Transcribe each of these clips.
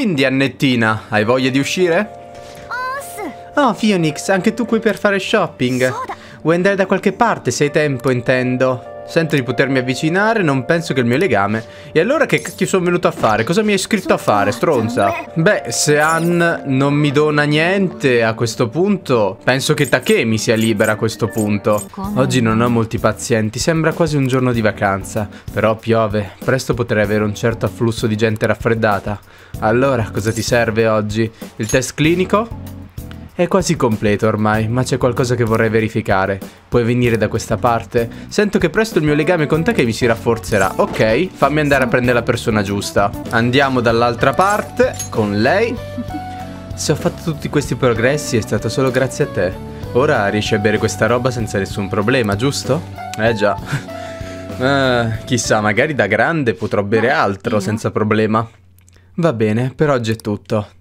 Quindi, Annettina, hai voglia di uscire? Oh, Phoenix, anche tu qui per fare shopping? Vuoi andare da qualche parte se hai tempo, intendo? Sento di potermi avvicinare, non penso che il mio legame. E allora che cacchio sono venuto a fare? Cosa mi hai scritto a fare, stronza? Beh, se Ann non mi dona niente a questo punto, penso che Takemi sia libera a questo punto. Oggi non ho molti pazienti, sembra quasi un giorno di vacanza. Però piove, presto potrei avere un certo afflusso di gente raffreddata. Allora, cosa ti serve oggi? Il test clinico? È quasi completo ormai, ma c'è qualcosa che vorrei verificare. Puoi venire da questa parte? Sento che presto il mio legame con te che mi si rafforzerà. Ok, fammi andare a prendere la persona giusta. Andiamo dall'altra parte, con lei. Se ho fatto tutti questi progressi è stato solo grazie a te. Ora riesci a bere questa roba senza nessun problema, giusto? Eh già. Uh, chissà, magari da grande potrò bere altro senza problema. Va bene, per oggi è tutto.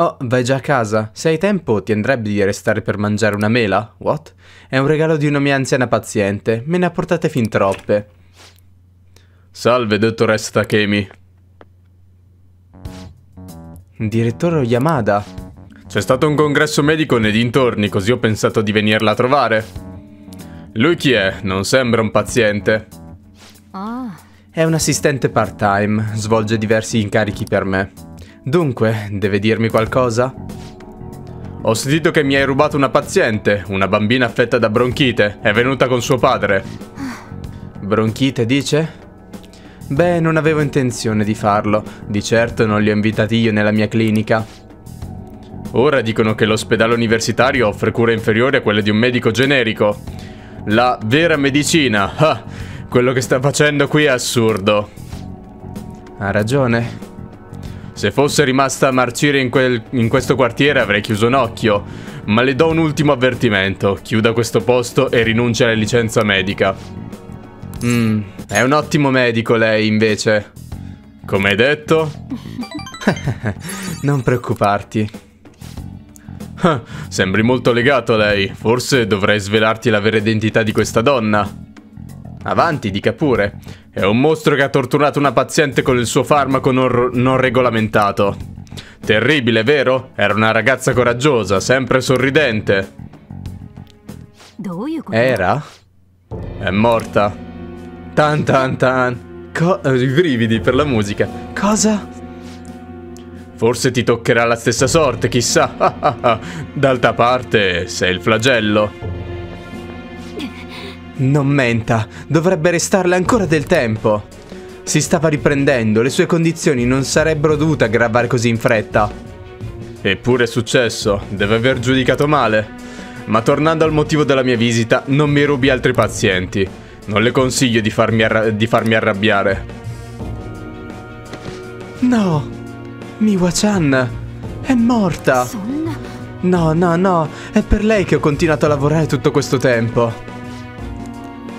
Oh, vai già a casa. Se hai tempo, ti andrebbe di restare per mangiare una mela? What? È un regalo di una mia anziana paziente. Me ne ha portate fin troppe. Salve, dottoressa Takemi. Direttore Yamada. C'è stato un congresso medico nei dintorni, così ho pensato di venirla a trovare. Lui chi è? Non sembra un paziente. Ah. È un assistente part-time, svolge diversi incarichi per me. Dunque, deve dirmi qualcosa? Ho sentito che mi hai rubato una paziente, una bambina affetta da bronchite. È venuta con suo padre. Bronchite, dice? Beh, non avevo intenzione di farlo. Di certo non li ho invitati io nella mia clinica. Ora dicono che l'ospedale universitario offre cure inferiori a quelle di un medico generico. La vera medicina. Ah, quello che sta facendo qui è assurdo. Ha ragione. Se fosse rimasta a marcire in, quel, in questo quartiere avrei chiuso un occhio. Ma le do un ultimo avvertimento. Chiuda questo posto e rinuncia alla licenza medica. Mmm, è un ottimo medico lei invece. Come hai detto? non preoccuparti. Sembri molto legato a lei. Forse dovrei svelarti la vera identità di questa donna. Avanti, dica pure. È un mostro che ha torturato una paziente con il suo farmaco non, non regolamentato. Terribile, vero? Era una ragazza coraggiosa, sempre sorridente. Era? È morta. Tan tan tan. Co I brividi per la musica. Cosa? Forse ti toccherà la stessa sorte, chissà. D'altra parte, sei il flagello. Non menta, dovrebbe restarle ancora del tempo. Si stava riprendendo, le sue condizioni non sarebbero dovute aggravare così in fretta. Eppure è successo, deve aver giudicato male. Ma tornando al motivo della mia visita, non mi rubi altri pazienti. Non le consiglio di farmi, di farmi arrabbiare. No, Miwa-chan è morta. No, no, no, è per lei che ho continuato a lavorare tutto questo tempo.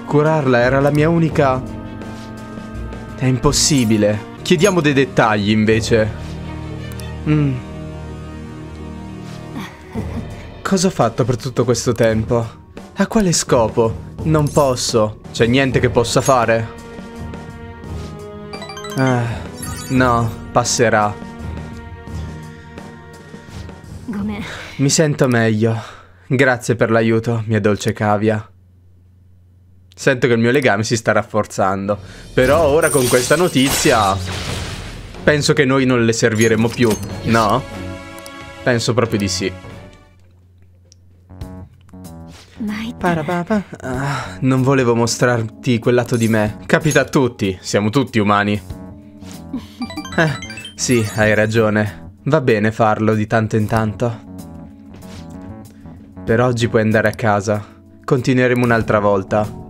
Curarla era la mia unica... È impossibile. Chiediamo dei dettagli, invece. Mm. Cosa ho fatto per tutto questo tempo? A quale scopo? Non posso. C'è niente che possa fare? Ah, no, passerà. Mi sento meglio. Grazie per l'aiuto, mia dolce cavia. Sento che il mio legame si sta rafforzando. Però ora con questa notizia... Penso che noi non le serviremo più, no? Penso proprio di sì. Ah, non volevo mostrarti quel lato di me. Capita a tutti, siamo tutti umani. Eh, sì, hai ragione. Va bene farlo di tanto in tanto. Per oggi puoi andare a casa. Continueremo un'altra volta.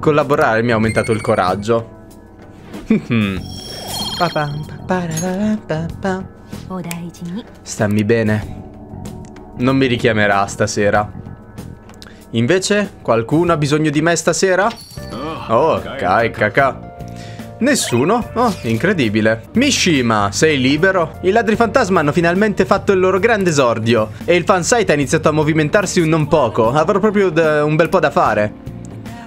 Collaborare mi ha aumentato il coraggio. Stammi bene. Non mi richiamerà stasera. Invece, qualcuno ha bisogno di me stasera? Oh, kai kaka. Nessuno? Oh, incredibile. Mishima, sei libero? I ladri fantasma hanno finalmente fatto il loro grande esordio e il fansite ha iniziato a movimentarsi un non poco. Avrò proprio un bel po' da fare.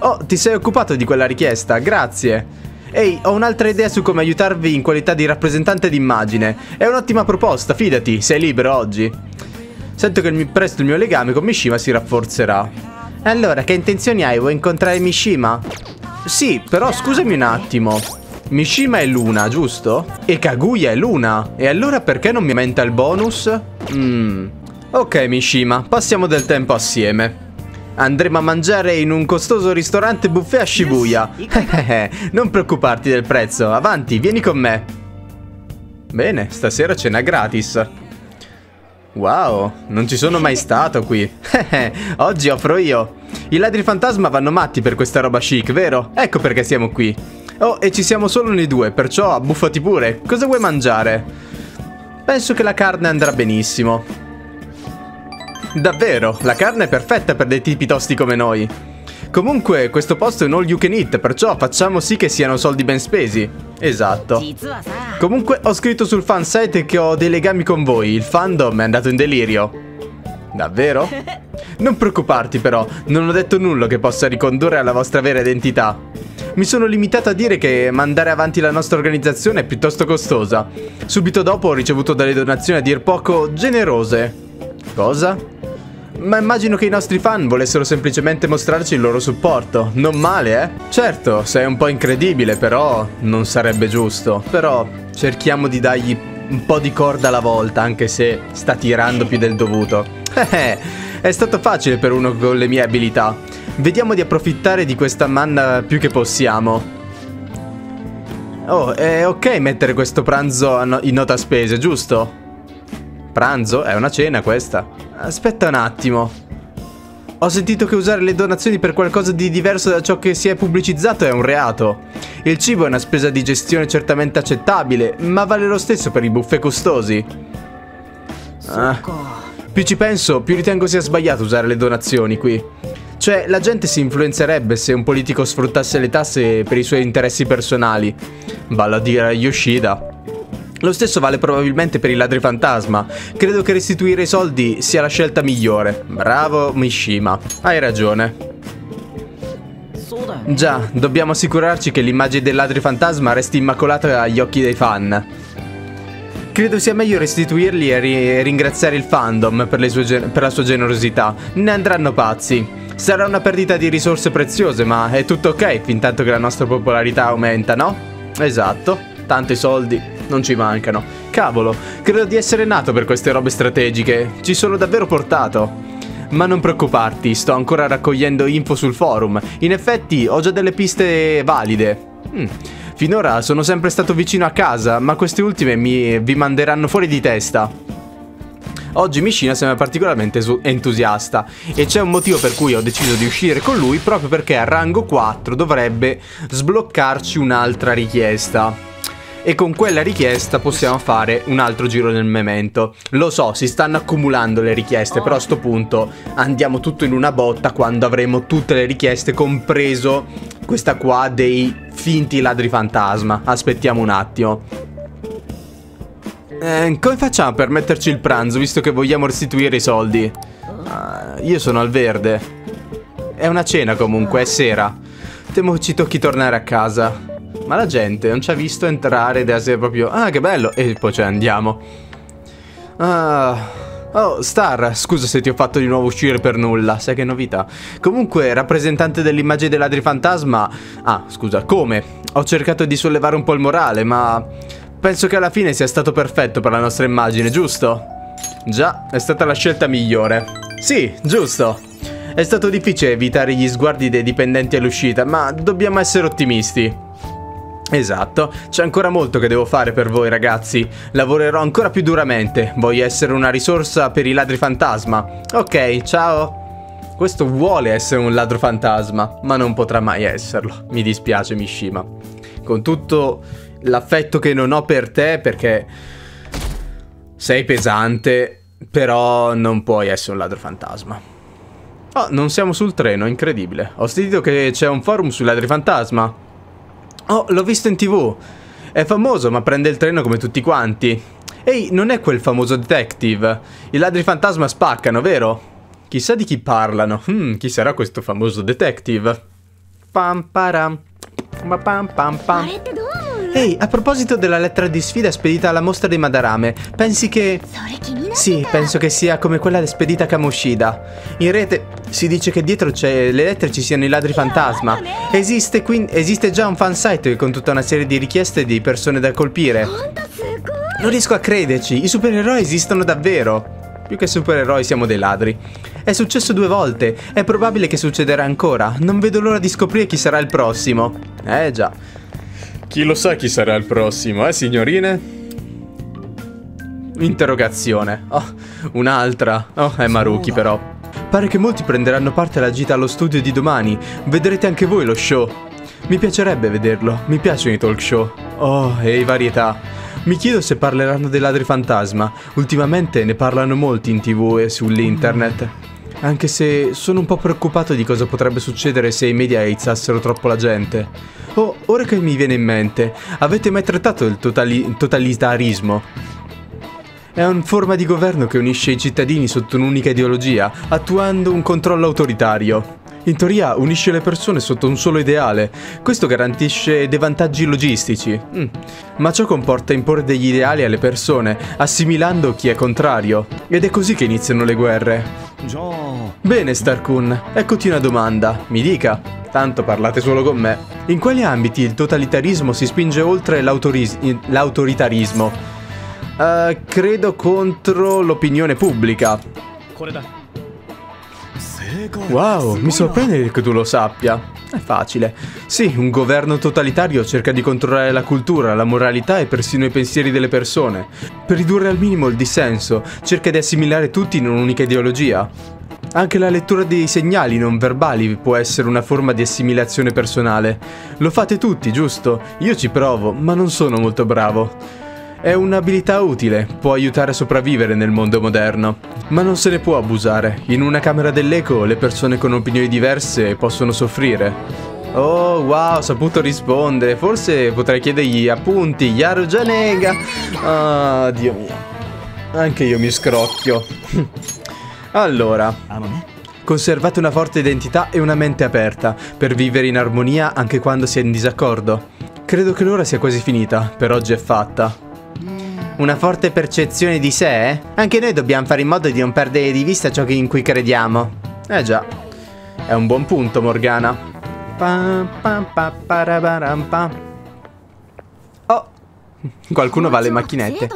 Oh, ti sei occupato di quella richiesta, grazie. Ehi, ho un'altra idea su come aiutarvi in qualità di rappresentante d'immagine. È un'ottima proposta, fidati, sei libero oggi. Sento che il presto il mio legame con Mishima si rafforzerà. Allora, che intenzioni hai? Vuoi incontrare Mishima? Sì, però scusami un attimo. Mishima è Luna, giusto? E Kaguya è Luna. E allora perché non mi aumenta il bonus? Mmm. Ok, Mishima, passiamo del tempo assieme. Andremo a mangiare in un costoso ristorante buffet a Shibuya. non preoccuparti del prezzo, avanti, vieni con me. Bene, stasera cena gratis. Wow, non ci sono mai stato qui. Oggi offro io. I ladri fantasma vanno matti per questa roba chic, vero? Ecco perché siamo qui. Oh, e ci siamo solo noi due, perciò abbuffati pure. Cosa vuoi mangiare? Penso che la carne andrà benissimo. Davvero, la carne è perfetta per dei tipi tosti come noi. Comunque, questo posto è un all you can eat, perciò facciamo sì che siano soldi ben spesi. Esatto. Comunque, ho scritto sul fansite che ho dei legami con voi. Il fandom è andato in delirio. Davvero? Non preoccuparti però, non ho detto nulla che possa ricondurre alla vostra vera identità. Mi sono limitato a dire che mandare avanti la nostra organizzazione è piuttosto costosa. Subito dopo ho ricevuto delle donazioni a dir poco generose. Cosa? Ma immagino che i nostri fan volessero semplicemente mostrarci il loro supporto. Non male, eh? Certo, sei un po' incredibile, però non sarebbe giusto. Però cerchiamo di dargli un po' di corda alla volta, anche se sta tirando più del dovuto. Eh, è stato facile per uno con le mie abilità. Vediamo di approfittare di questa manna più che possiamo. Oh, è ok mettere questo pranzo in nota spese, giusto? Pranzo? È una cena questa? Aspetta un attimo. Ho sentito che usare le donazioni per qualcosa di diverso da ciò che si è pubblicizzato è un reato. Il cibo è una spesa di gestione certamente accettabile, ma vale lo stesso per i buffet costosi. Ah. Più ci penso, più ritengo sia sbagliato usare le donazioni qui. Cioè, la gente si influenzerebbe se un politico sfruttasse le tasse per i suoi interessi personali. Vale a dire Yoshida. Lo stesso vale probabilmente per i ladri fantasma. Credo che restituire i soldi sia la scelta migliore. Bravo Mishima. Hai ragione. Già, dobbiamo assicurarci che l'immagine del ladri fantasma resti immacolata agli occhi dei fan. Credo sia meglio restituirli e, ri ringraziare il fandom per, per la sua generosità. Ne andranno pazzi. Sarà una perdita di risorse preziose, ma è tutto ok fin tanto che la nostra popolarità aumenta, no? Esatto, tanti soldi non ci mancano. Cavolo, credo di essere nato per queste robe strategiche. Ci sono davvero portato. Ma non preoccuparti, sto ancora raccogliendo info sul forum. In effetti ho già delle piste valide. Hmm. Finora sono sempre stato vicino a casa, ma queste ultime mi, vi manderanno fuori di testa. Oggi Mishina sembra particolarmente entusiasta e c'è un motivo per cui ho deciso di uscire con lui proprio perché a rango 4 dovrebbe sbloccarci un'altra richiesta e con quella richiesta possiamo fare un altro giro nel memento. Lo so, si stanno accumulando le richieste, però a sto punto andiamo tutto in una botta quando avremo tutte le richieste, compreso questa qua dei finti ladri fantasma. Aspettiamo un attimo. Eh, come facciamo per metterci il pranzo, visto che vogliamo restituire i soldi? Uh, io sono al verde. È una cena comunque, è sera. Temo ci tocchi tornare a casa. Ma la gente non ci ha visto entrare ed essere proprio... Ah, che bello! E poi ce ne andiamo. Ah... Oh, Star, scusa se ti ho fatto di nuovo uscire per nulla, sai che novità. Comunque, rappresentante dell'immagine dei ladri fantasma... Ah, scusa, come? Ho cercato di sollevare un po' il morale, ma... Penso che alla fine sia stato perfetto per la nostra immagine, giusto? Già, è stata la scelta migliore. Sì, giusto. È stato difficile evitare gli sguardi dei dipendenti all'uscita, ma dobbiamo essere ottimisti. Esatto, c'è ancora molto che devo fare per voi ragazzi. Lavorerò ancora più duramente. Voglio essere una risorsa per i ladri fantasma. Ok, ciao. Questo vuole essere un ladro fantasma, ma non potrà mai esserlo. Mi dispiace Mishima. Con tutto l'affetto che non ho per te, perché sei pesante, però non puoi essere un ladro fantasma. Oh, non siamo sul treno, incredibile. Ho sentito che c'è un forum sui ladri fantasma. Oh, l'ho visto in tv. È famoso, ma prende il treno come tutti quanti. Ehi, non è quel famoso detective. I ladri fantasma spaccano, vero? Chissà di chi parlano. Hmm, chi sarà questo famoso detective? Pam param. Pam pam pam. Ehi, a proposito della lettera di sfida spedita alla mostra di Madarame, pensi che... Sì, penso che sia come quella spedita a Kamoshida. In rete si dice che dietro le lettere ci siano i ladri fantasma. Esiste, quindi, esiste già un fansite con tutta una serie di richieste di persone da colpire. Non riesco a crederci, i supereroi esistono davvero. Più che supereroi siamo dei ladri. È successo due volte, è probabile che succederà ancora. Non vedo l'ora di scoprire chi sarà il prossimo. Eh già. Chi lo sa chi sarà il prossimo, eh signorine? Interrogazione. Oh, un'altra. Oh, è Maruki però. Pare che molti prenderanno parte alla gita allo studio di domani. Vedrete anche voi lo show. Mi piacerebbe vederlo. Mi piacciono i talk show. Oh, e i varietà. Mi chiedo se parleranno dei ladri fantasma. Ultimamente ne parlano molti in tv e sull'internet. Anche se sono un po' preoccupato di cosa potrebbe succedere se i media aizzassero troppo la gente. Oh, ora che mi viene in mente, avete mai trattato il totali totalitarismo? È una forma di governo che unisce i cittadini sotto un'unica ideologia, attuando un controllo autoritario. In teoria unisce le persone sotto un solo ideale. Questo garantisce dei vantaggi logistici. Mm. Ma ciò comporta imporre degli ideali alle persone, assimilando chi è contrario. Ed è così che iniziano le guerre. Bene, Starkun, eccoti una domanda. Mi dica. Tanto parlate solo con me. In quali ambiti il totalitarismo si spinge oltre l'autoritarismo? Uh, credo contro l'opinione pubblica. Wow, mi sorprende che tu lo sappia. È facile. Sì, un governo totalitario cerca di controllare la cultura, la moralità e persino i pensieri delle persone. Per ridurre al minimo il dissenso, cerca di assimilare tutti in un'unica ideologia. Anche la lettura dei segnali non verbali può essere una forma di assimilazione personale. Lo fate tutti, giusto? Io ci provo, ma non sono molto bravo. È un'abilità utile, può aiutare a sopravvivere nel mondo moderno, ma non se ne può abusare. In una camera dell'eco le persone con opinioni diverse possono soffrire. Oh, wow, ho saputo rispondere. Forse potrei chiedergli appunti. Yaru Janega. Ah, Dio mio. Anche io mi scrocchio. allora. Conservate una forte identità e una mente aperta, per vivere in armonia anche quando si è in disaccordo. Credo che l'ora sia quasi finita, per oggi è fatta. Una forte percezione di sé? Anche noi dobbiamo fare in modo di non perdere di vista ciò in cui crediamo. Eh già. È un buon punto, Morgana. Oh, Qualcuno va alle macchinette.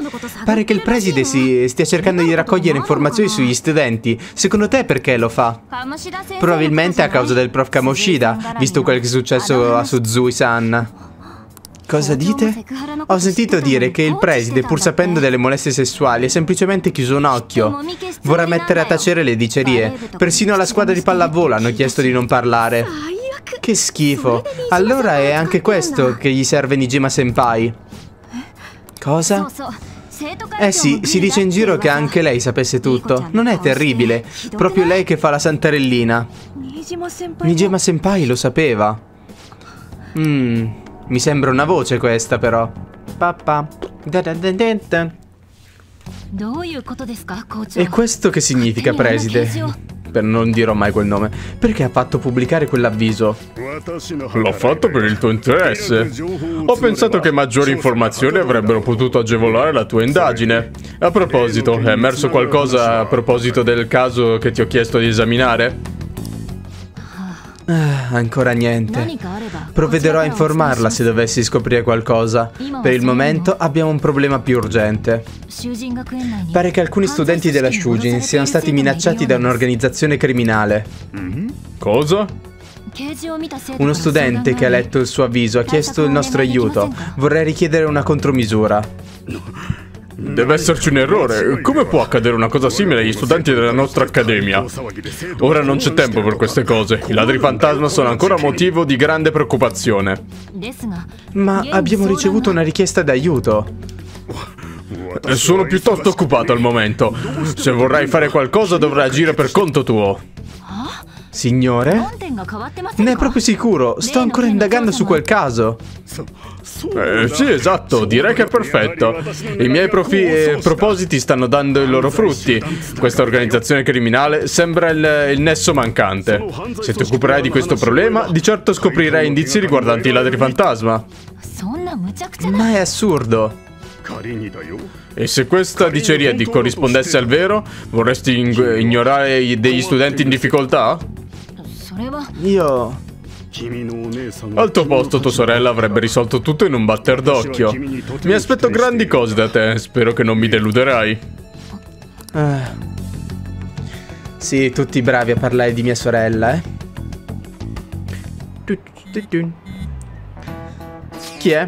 Pare che il preside si stia cercando di raccogliere informazioni sugli studenti. Secondo te perché lo fa? Probabilmente a causa del prof Kamoshida, visto quel che è successo a Suzui-san. Cosa dite? Ho sentito dire che il preside, pur sapendo delle molestie sessuali, ha semplicemente chiuso un occhio. Vorrà mettere a tacere le dicerie. Persino la squadra di pallavolo hanno chiesto di non parlare. Che schifo. Allora è anche questo che gli serve Nijima Senpai. Cosa? Eh sì, si dice in giro che anche lei sapesse tutto. Non è terribile. Proprio lei che fa la santarellina. Nijima Senpai lo sapeva. Mmm, mi sembra una voce questa però. Papà. E questo che significa, preside? Per non dirò mai quel nome. Perché ha fatto pubblicare quell'avviso? L'ho fatto per il tuo interesse. Ho pensato che maggiori informazioni avrebbero potuto agevolare la tua indagine. A proposito, è emerso qualcosa a proposito del caso che ti ho chiesto di esaminare? Ah, ancora niente. Provvederò a informarla se dovessi scoprire qualcosa. Per il momento abbiamo un problema più urgente. Pare che alcuni studenti della Shujin siano stati minacciati da un'organizzazione criminale. Cosa? Uno studente che ha letto il suo avviso ha chiesto il nostro aiuto. Vorrei richiedere una contromisura. Deve esserci un errore. Come può accadere una cosa simile agli studenti della nostra accademia? Ora non c'è tempo per queste cose. I ladri fantasma sono ancora motivo di grande preoccupazione. Ma abbiamo ricevuto una richiesta d'aiuto. Sono piuttosto occupato al momento. Se vorrai fare qualcosa dovrai agire per conto tuo. Signore? Ne è proprio sicuro, sto ancora indagando su quel caso. Eh, sì, esatto, direi che è perfetto. I miei eh, propositi stanno dando i loro frutti. Questa organizzazione criminale sembra il, il nesso mancante. Se ti occuperai di questo problema, di certo scoprirai indizi riguardanti i ladri fantasma. Ma è assurdo. E se questa diceria di corrispondesse al vero, vorresti ignorare degli studenti in difficoltà? Io... Al tuo posto tua sorella avrebbe risolto tutto in un batter d'occhio. Mi aspetto grandi cose da te, spero che non mi deluderai. Eh. Sì, tutti bravi a parlare di mia sorella, eh. Chi è?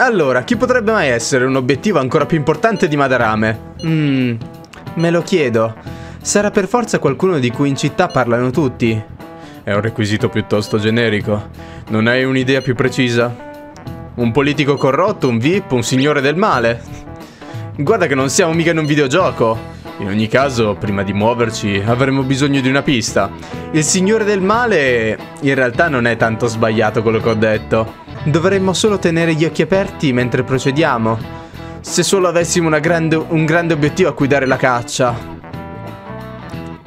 Allora, chi potrebbe mai essere un obiettivo ancora più importante di Madarame? Mmm, me lo chiedo. Sarà per forza qualcuno di cui in città parlano tutti. È un requisito piuttosto generico. Non hai un'idea più precisa? Un politico corrotto, un VIP, un signore del male? Guarda che non siamo mica in un videogioco. In ogni caso, prima di muoverci, avremo bisogno di una pista. Il signore del male in realtà non è tanto sbagliato quello che ho detto. Dovremmo solo tenere gli occhi aperti mentre procediamo. Se solo avessimo grande, un grande obiettivo a cui dare la caccia.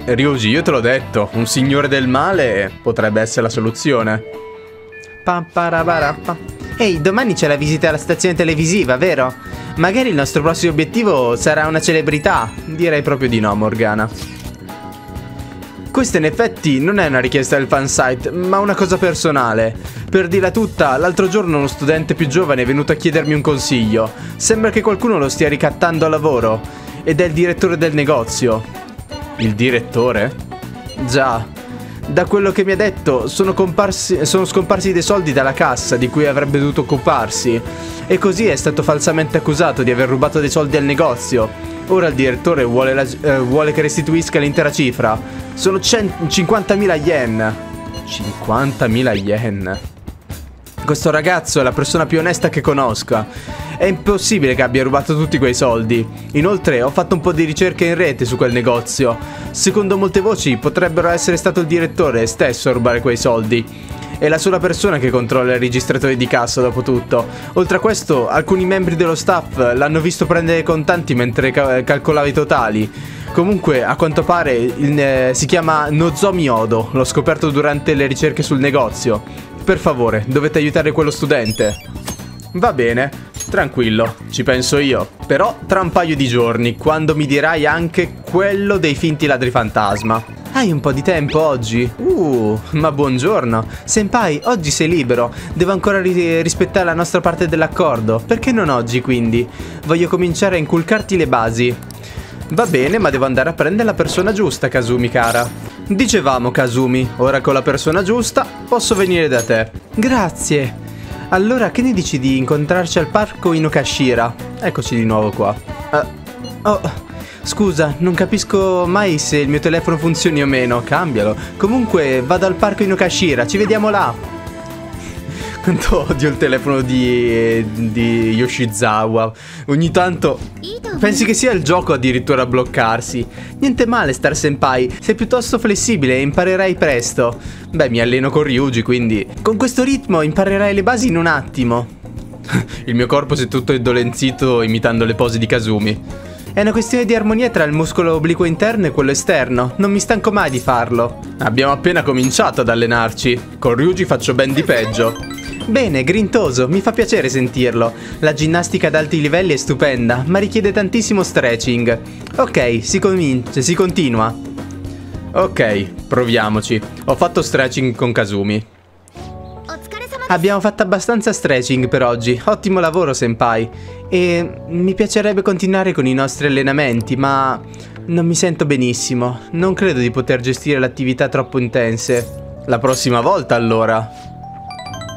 Ryuji, io te l'ho detto, un signore del male potrebbe essere la soluzione. Ehi, domani c'è la visita alla stazione televisiva, vero? Magari il nostro prossimo obiettivo sarà una celebrità. Direi proprio di no, Morgana. Questa in effetti non è una richiesta del fansite, ma una cosa personale. Per dirla tutta, l'altro giorno uno studente più giovane è venuto a chiedermi un consiglio. Sembra che qualcuno lo stia ricattando a lavoro. Ed è il direttore del negozio. Il direttore? Già. Da quello che mi ha detto, sono, sono, scomparsi dei soldi dalla cassa di cui avrebbe dovuto occuparsi. E così è stato falsamente accusato di aver rubato dei soldi al negozio. Ora il direttore vuole, la, eh, vuole che restituisca l'intera cifra. Sono 50.000 yen. 50.000 yen. Questo ragazzo è la persona più onesta che conosca. È impossibile che abbia rubato tutti quei soldi. Inoltre ho fatto un po' di ricerche in rete su quel negozio. Secondo molte voci potrebbero essere stato il direttore stesso a rubare quei soldi. È la sola persona che controlla i registratori di cassa dopo tutto. Oltre a questo, alcuni membri dello staff l'hanno visto prendere contanti mentre ca calcolava i totali. Comunque, a quanto pare, il, eh, si chiama Nozomi Odo. L'ho scoperto durante le ricerche sul negozio. Per favore, dovete aiutare quello studente. Va bene. Tranquillo, ci penso io. Però tra un paio di giorni, quando mi dirai anche quello dei finti ladri fantasma. Hai un po' di tempo oggi? Uh, ma buongiorno. Senpai, oggi sei libero. Devo ancora ri rispettare la nostra parte dell'accordo. Perché non oggi, quindi? Voglio cominciare a inculcarti le basi. Va bene, ma devo andare a prendere la persona giusta, Kazumi, cara. Dicevamo, Kazumi, ora con la persona giusta posso venire da te. Grazie. Allora, che ne dici di incontrarci al parco in Okashira? Eccoci di nuovo qua. Uh, oh, scusa, non capisco mai se il mio telefono funzioni o meno. Cambialo. Comunque, vado al parco in Okashira, ci vediamo là. Quanto odio il telefono di, di Yoshizawa. Ogni tanto pensi che sia il gioco addirittura a bloccarsi. Niente male star senpai, sei piuttosto flessibile e imparerai presto. Beh, mi alleno con Ryuji, quindi... Con questo ritmo imparerai le basi in un attimo. il mio corpo si è tutto indolenzito imitando le pose di Kazumi. È una questione di armonia tra il muscolo obliquo interno e quello esterno. Non mi stanco mai di farlo. Abbiamo appena cominciato ad allenarci. Con Ryuji faccio ben di peggio. Bene, grintoso, mi fa piacere sentirlo. La ginnastica ad alti livelli è stupenda, ma richiede tantissimo stretching. Ok, si comincia, si continua. Ok, proviamoci. Ho fatto stretching con Kazumi. Abbiamo fatto abbastanza stretching per oggi. Ottimo lavoro, senpai. E mi piacerebbe continuare con i nostri allenamenti, ma non mi sento benissimo. Non credo di poter gestire l'attività troppo intense. La prossima volta, allora.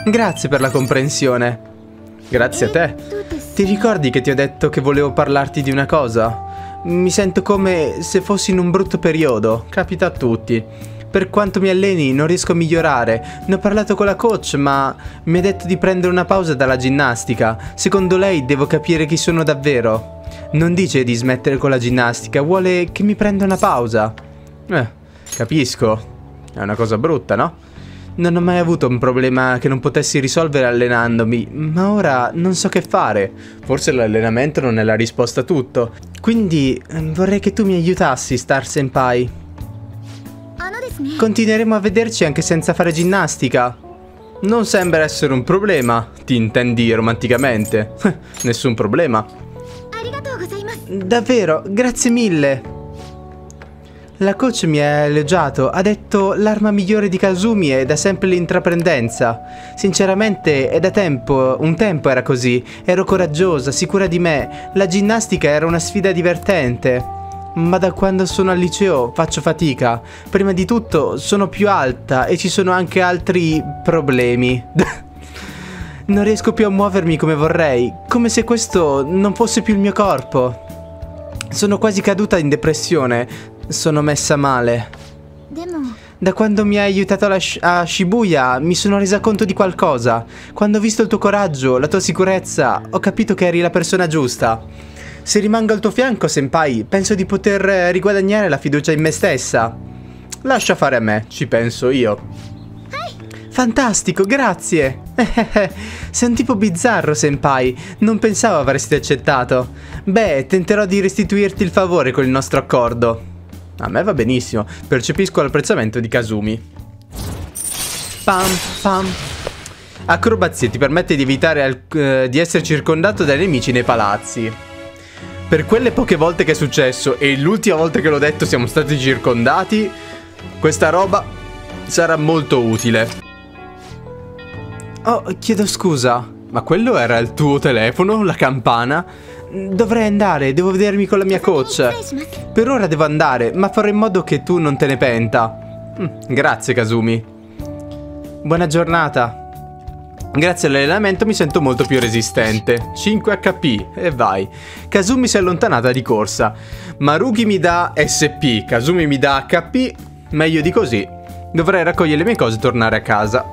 Grazie per la comprensione. Grazie a te. Ti ricordi che ti ho detto che volevo parlarti di una cosa? Mi sento come se fossi in un brutto periodo. Capita a tutti. Per quanto mi alleni non riesco a migliorare. Ne ho parlato con la coach, ma mi ha detto di prendere una pausa dalla ginnastica. Secondo lei devo capire chi sono davvero. Non dice di smettere con la ginnastica, vuole che mi prenda una pausa. Eh, capisco. È una cosa brutta, no? Non ho mai avuto un problema che non potessi risolvere allenandomi, ma ora non so che fare. Forse l'allenamento non è la risposta a tutto. Quindi ehm, vorrei che tu mi aiutassi, Star Senpai. Continueremo a vederci anche senza fare ginnastica. Non sembra essere un problema, ti intendi romanticamente. Nessun problema. Davvero, grazie mille. La coach mi ha elogiato, ha detto l'arma migliore di Kazumi è da sempre l'intraprendenza. Sinceramente è da tempo, un tempo era così, ero coraggiosa, sicura di me, la ginnastica era una sfida divertente. Ma da quando sono al liceo faccio fatica. Prima di tutto sono più alta e ci sono anche altri problemi. non riesco più a muovermi come vorrei, come se questo non fosse più il mio corpo. Sono quasi caduta in depressione, sono messa male. Da quando mi hai aiutato a Shibuya mi sono resa conto di qualcosa. Quando ho visto il tuo coraggio, la tua sicurezza, ho capito che eri la persona giusta. Se rimango al tuo fianco, senpai, penso di poter riguadagnare la fiducia in me stessa. Lascia fare a me, ci penso io. Fantastico, grazie! Sei un tipo bizzarro, senpai. Non pensavo avresti accettato. Beh, tenterò di restituirti il favore con il nostro accordo. A me va benissimo. Percepisco l'apprezzamento di Kazumi. Pam pam. Acrobazia ti permette di evitare uh, di essere circondato dai nemici nei palazzi. Per quelle poche volte che è successo e l'ultima volta che l'ho detto siamo stati circondati, questa roba sarà molto utile. Oh, chiedo scusa, ma quello era il tuo telefono, la campana? Dovrei andare, devo vedermi con la mia coach. Per ora devo andare, ma farò in modo che tu non te ne penta. Mm, grazie, Kazumi. Buona giornata. Grazie all'allenamento mi sento molto più resistente. 5 HP, e vai. Kazumi si è allontanata di corsa. Marugi mi dà SP, Kazumi mi dà HP. Meglio di così. Dovrei raccogliere le mie cose e tornare a casa.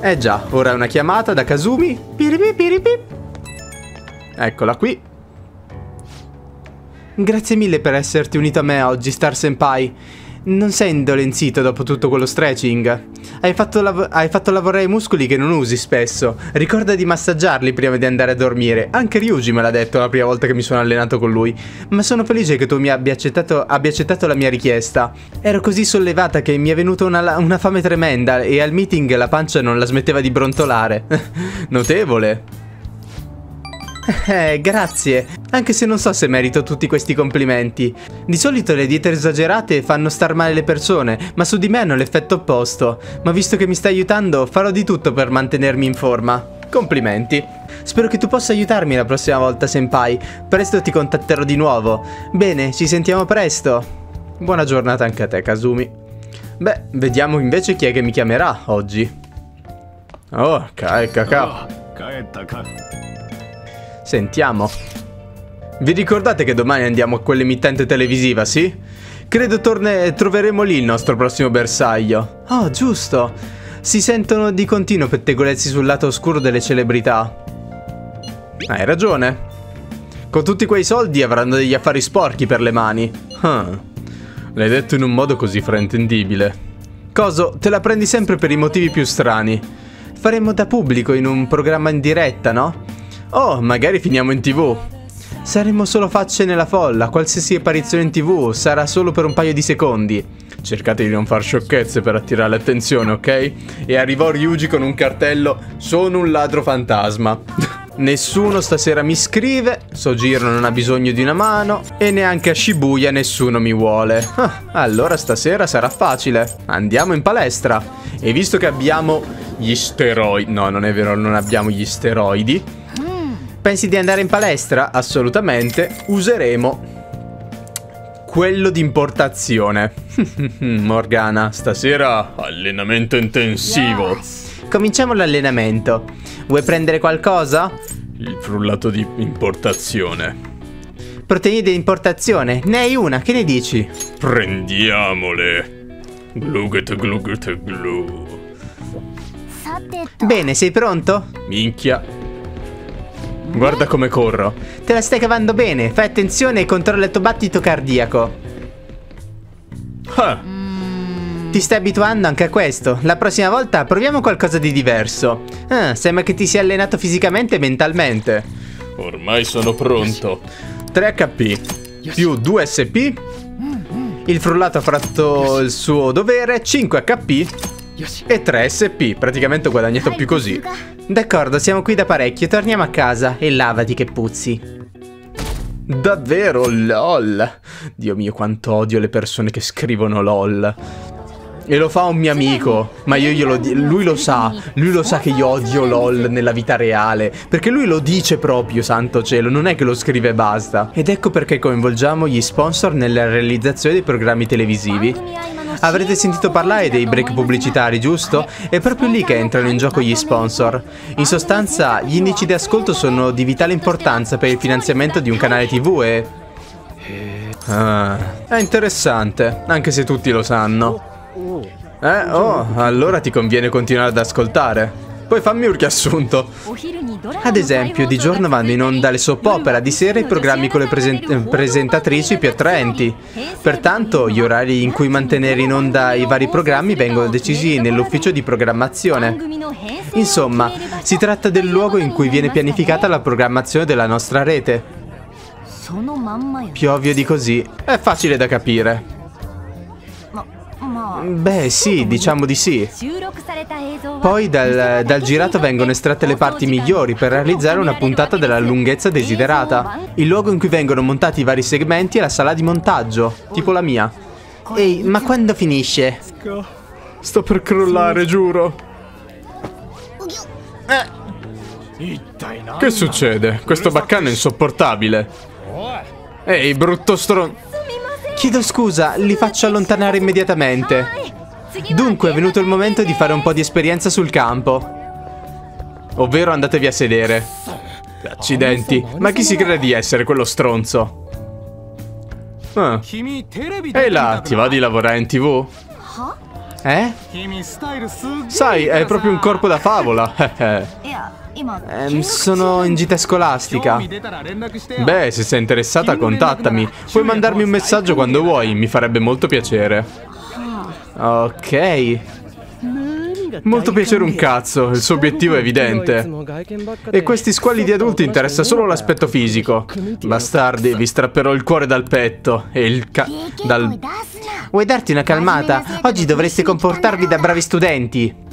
Eh già, ora è una chiamata da Kazumi. Piripip, piripip. Eccola qui. Grazie mille per esserti unito a me oggi, Star Senpai. Non sei indolenzito dopo tutto quello stretching. Hai fatto, hai fatto, lavorare i muscoli che non usi spesso. Ricorda di massaggiarli prima di andare a dormire. Anche Ryuji me l'ha detto la prima volta che mi sono allenato con lui. Ma sono felice che tu mi abbia accettato, abbia accettato la mia richiesta. Ero così sollevata che mi è venuta una, una fame tremenda e al meeting la pancia non la smetteva di brontolare. Notevole. Eh, grazie. Anche se non so se merito tutti questi complimenti. Di solito le diete esagerate fanno star male le persone, ma su di me hanno l'effetto opposto. Ma visto che mi stai aiutando, farò di tutto per mantenermi in forma. Complimenti. Spero che tu possa aiutarmi la prossima volta, senpai. Presto ti contatterò di nuovo. Bene, ci sentiamo presto. Buona giornata anche a te, Kazumi. Beh, vediamo invece chi è che mi chiamerà oggi. Oh, Kai Kakao. Sentiamo. Vi ricordate che domani andiamo a quell'emittente televisiva, sì? Credo torne troveremo lì il nostro prossimo bersaglio. Oh, giusto. Si sentono di continuo pettegolezzi sul lato oscuro delle celebrità. Hai ragione. Con tutti quei soldi avranno degli affari sporchi per le mani. Huh. L'hai detto in un modo così fraintendibile. Coso, te la prendi sempre per i motivi più strani. Faremo da pubblico in un programma in diretta, no? Oh, magari finiamo in tv. Saremo solo facce nella folla, qualsiasi apparizione in tv sarà solo per un paio di secondi. Cercate di non far sciocchezze per attirare l'attenzione, ok? E arrivò Ryuji con un cartello Sono un ladro fantasma. Nessuno stasera mi scrive, Sojiro non ha bisogno di una mano e neanche a Shibuya nessuno mi vuole. Ah, allora stasera sarà facile. Andiamo in palestra. E visto che abbiamo gli steroidi... No, non è vero, non abbiamo gli steroidi. Pensi di andare in palestra? Assolutamente. Useremo quello di importazione. Morgana, stasera allenamento intensivo. Yes. Cominciamo l'allenamento. Vuoi prendere qualcosa? Il frullato di importazione. Proteine di importazione? Ne hai una, che ne dici? Prendiamole. Gluget gluget glu. Bene, sei pronto? Minchia, Guarda come corro. Te la stai cavando bene. Fai attenzione e controlla il tuo battito cardiaco. Ah. Ti stai abituando anche a questo. La prossima volta proviamo qualcosa di diverso. Ah, sembra che ti sia allenato fisicamente e mentalmente. Ormai sono pronto. 3 HP più 2 SP. Il frullato ha fatto il suo dovere. 5 HP e 3 SP. Praticamente ho guadagnato più così. D'accordo, siamo qui da parecchio. Torniamo a casa e lavati che puzzi. Davvero, lol. Dio mio, quanto odio le persone che scrivono lol. E lo fa un mio amico, ma io glielo lui lo sa, lui lo sa che io odio LOL nella vita reale, perché lui lo dice proprio, santo cielo, non è che lo scrive e basta. Ed ecco perché coinvolgiamo gli sponsor nella realizzazione dei programmi televisivi. Avrete sentito parlare dei break pubblicitari, giusto? È proprio lì che entrano in gioco gli sponsor. In sostanza, gli indici di ascolto sono di vitale importanza per il finanziamento di un canale TV e... Ah, è interessante, anche se tutti lo sanno. Eh, oh, allora ti conviene continuare ad ascoltare. Poi fammi un riassunto. Ad esempio, di giorno vanno in onda le soap opera, di sera i programmi con le present presentatrici più attraenti. Pertanto, gli orari in cui mantenere in onda i vari programmi vengono decisi nell'ufficio di programmazione. Insomma, si tratta del luogo in cui viene pianificata la programmazione della nostra rete. Più ovvio di così, è facile da capire. Beh, sì, diciamo di sì. Poi dal, dal, girato vengono estratte le parti migliori per realizzare una puntata della lunghezza desiderata. Il luogo in cui vengono montati i vari segmenti è la sala di montaggio, tipo la mia. Ehi, ma quando finisce? Sto per crollare, giuro. Eh. Che succede? Questo baccano è insopportabile. Ehi, brutto stron... Chiedo scusa, li faccio allontanare immediatamente. Dunque è venuto il momento di fare un po' di esperienza sul campo. Ovvero andatevi a sedere. Accidenti, ma chi si crede di essere quello stronzo? Ah. Ehi là, ti va di lavorare in tv? Eh? Sai, è proprio un corpo da favola. Eh, sono in gita scolastica. Beh, se sei interessata, contattami. Puoi mandarmi un messaggio quando vuoi, mi farebbe molto piacere. Ok. Molto piacere un cazzo, il suo obiettivo è evidente. E questi squali di adulti interessa solo l'aspetto fisico. Bastardi, vi strapperò il cuore dal petto e il ca... dal... Vuoi darti una calmata? Oggi dovreste comportarvi da bravi studenti.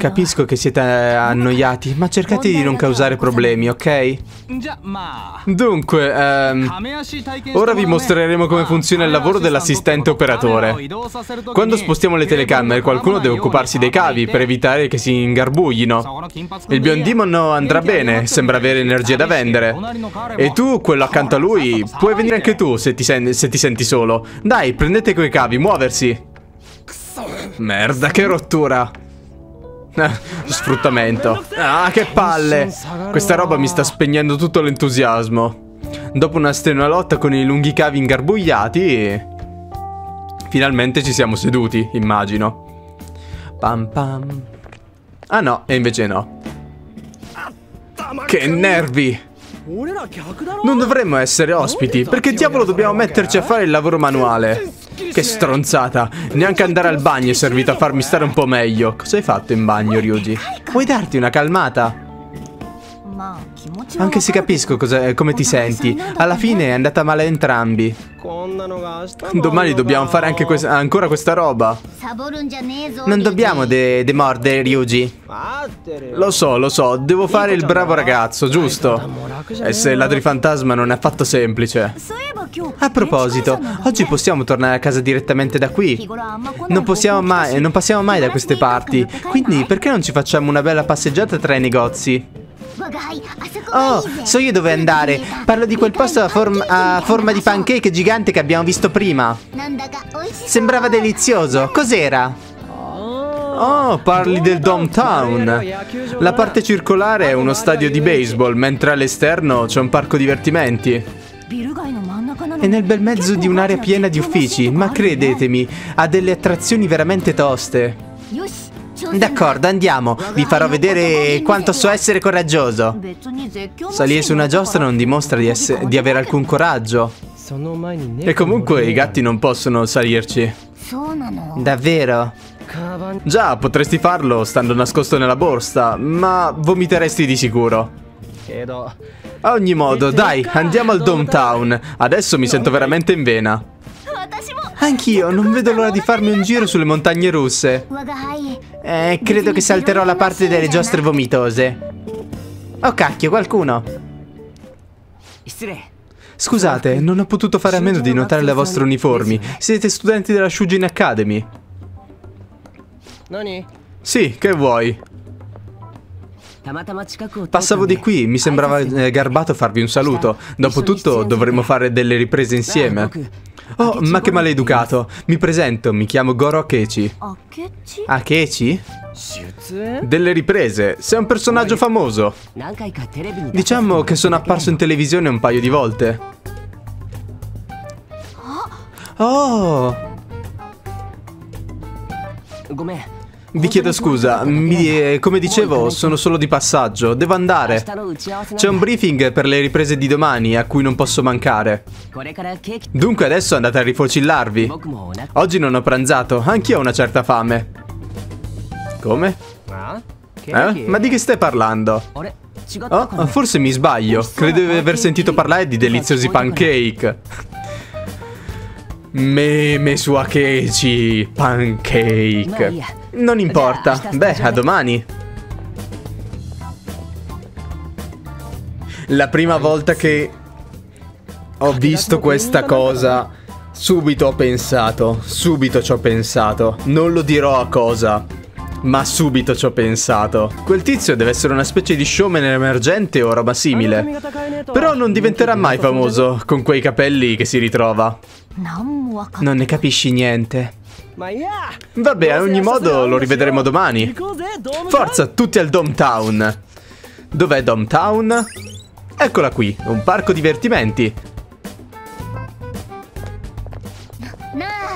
Capisco che siete annoiati, ma cercate di non causare problemi, ok? Dunque, ehm, ora vi mostreremo come funziona il lavoro dell'assistente operatore. Quando spostiamo le telecamere, qualcuno deve occuparsi dei cavi per evitare che si ingarbuglino. Il biondimono andrà bene, sembra avere energia da vendere. E tu, quello accanto a lui, puoi venire anche tu se ti, sen se ti senti solo. Dai, prendete quei cavi, muoversi. Merda, che rottura. Sfruttamento. Ah, che palle. Questa roba mi sta spegnendo tutto l'entusiasmo. Dopo una strenua lotta con i lunghi cavi ingarbugliati... Finalmente ci siamo seduti, immagino. Pam pam. Ah no, e invece no. Che nervi! Non dovremmo essere ospiti, perché diavolo dobbiamo metterci a fare il lavoro manuale? Che stronzata, neanche andare al bagno è servito a farmi stare un po' meglio. Cosa hai fatto in bagno, Ryuji? Vuoi darti una calmata? Anche se capisco come ti senti, alla fine è andata male entrambi. Domani dobbiamo fare anche quest ancora questa roba. Non dobbiamo demordere, de Ryuji. Lo so, lo so, devo fare il bravo ragazzo, giusto? Essere ladri fantasma non è affatto semplice. A proposito, oggi possiamo tornare a casa direttamente da qui. Non possiamo mai, non passiamo mai da queste parti, quindi perché non ci facciamo una bella passeggiata tra i negozi? Oh, so io dove andare. Parlo di quel posto a, form a forma di pancake gigante che abbiamo visto prima. Sembrava delizioso. Cos'era? Oh, parli del Downtown. La parte circolare è uno stadio di baseball, mentre all'esterno c'è un parco divertimenti. È nel bel mezzo di un'area piena di uffici, ma credetemi, ha delle attrazioni veramente toste. D'accordo, andiamo. Vi farò vedere quanto so essere coraggioso. Salire su una giostra non dimostra di, di avere alcun coraggio. E comunque i gatti non possono salirci. Davvero? Già, potresti farlo stando nascosto nella borsa, ma vomiteresti di sicuro. A ogni modo, dai, andiamo al Downtown. Adesso mi sento veramente in vena. Anch'io, non vedo l'ora di farmi un giro sulle montagne russe. Eh, credo che salterò la parte delle giostre vomitose. Oh cacchio, qualcuno. Scusate, non ho potuto fare a meno di notare le vostre uniformi. Siete studenti della Shujin Academy. Sì, che vuoi? Passavo di qui, mi sembrava eh, garbato farvi un saluto. Dopotutto dovremmo fare delle riprese insieme. Oh, ma che maleducato. Mi presento, mi chiamo Goro Akechi. Akechi? Delle riprese, sei un personaggio famoso. Diciamo che sono apparso in televisione un paio di volte. Oh! Vi chiedo scusa, mi, come dicevo, sono solo di passaggio, devo andare. C'è un briefing per le riprese di domani a cui non posso mancare. Dunque adesso andate a rifocillarvi. Oggi non ho pranzato, anch'io ho una certa fame. Come? Eh? Ma di che stai parlando? Oh, forse mi sbaglio. Credo di aver sentito parlare di deliziosi pancake. Meme su Akechi, pancake. Non importa. Beh, a domani. La prima volta che ho visto questa cosa, subito ho pensato, subito ci ho pensato. Non lo dirò a cosa, ma subito ci ho pensato. Quel tizio deve essere una specie di showman emergente o roba simile. Però non diventerà mai famoso con quei capelli che si ritrova. Non ne capisci niente. Vabbè, a ogni modo lo rivedremo domani. Forza, tutti al Domtown. Dov'è Domtown? Eccola qui, un parco divertimenti.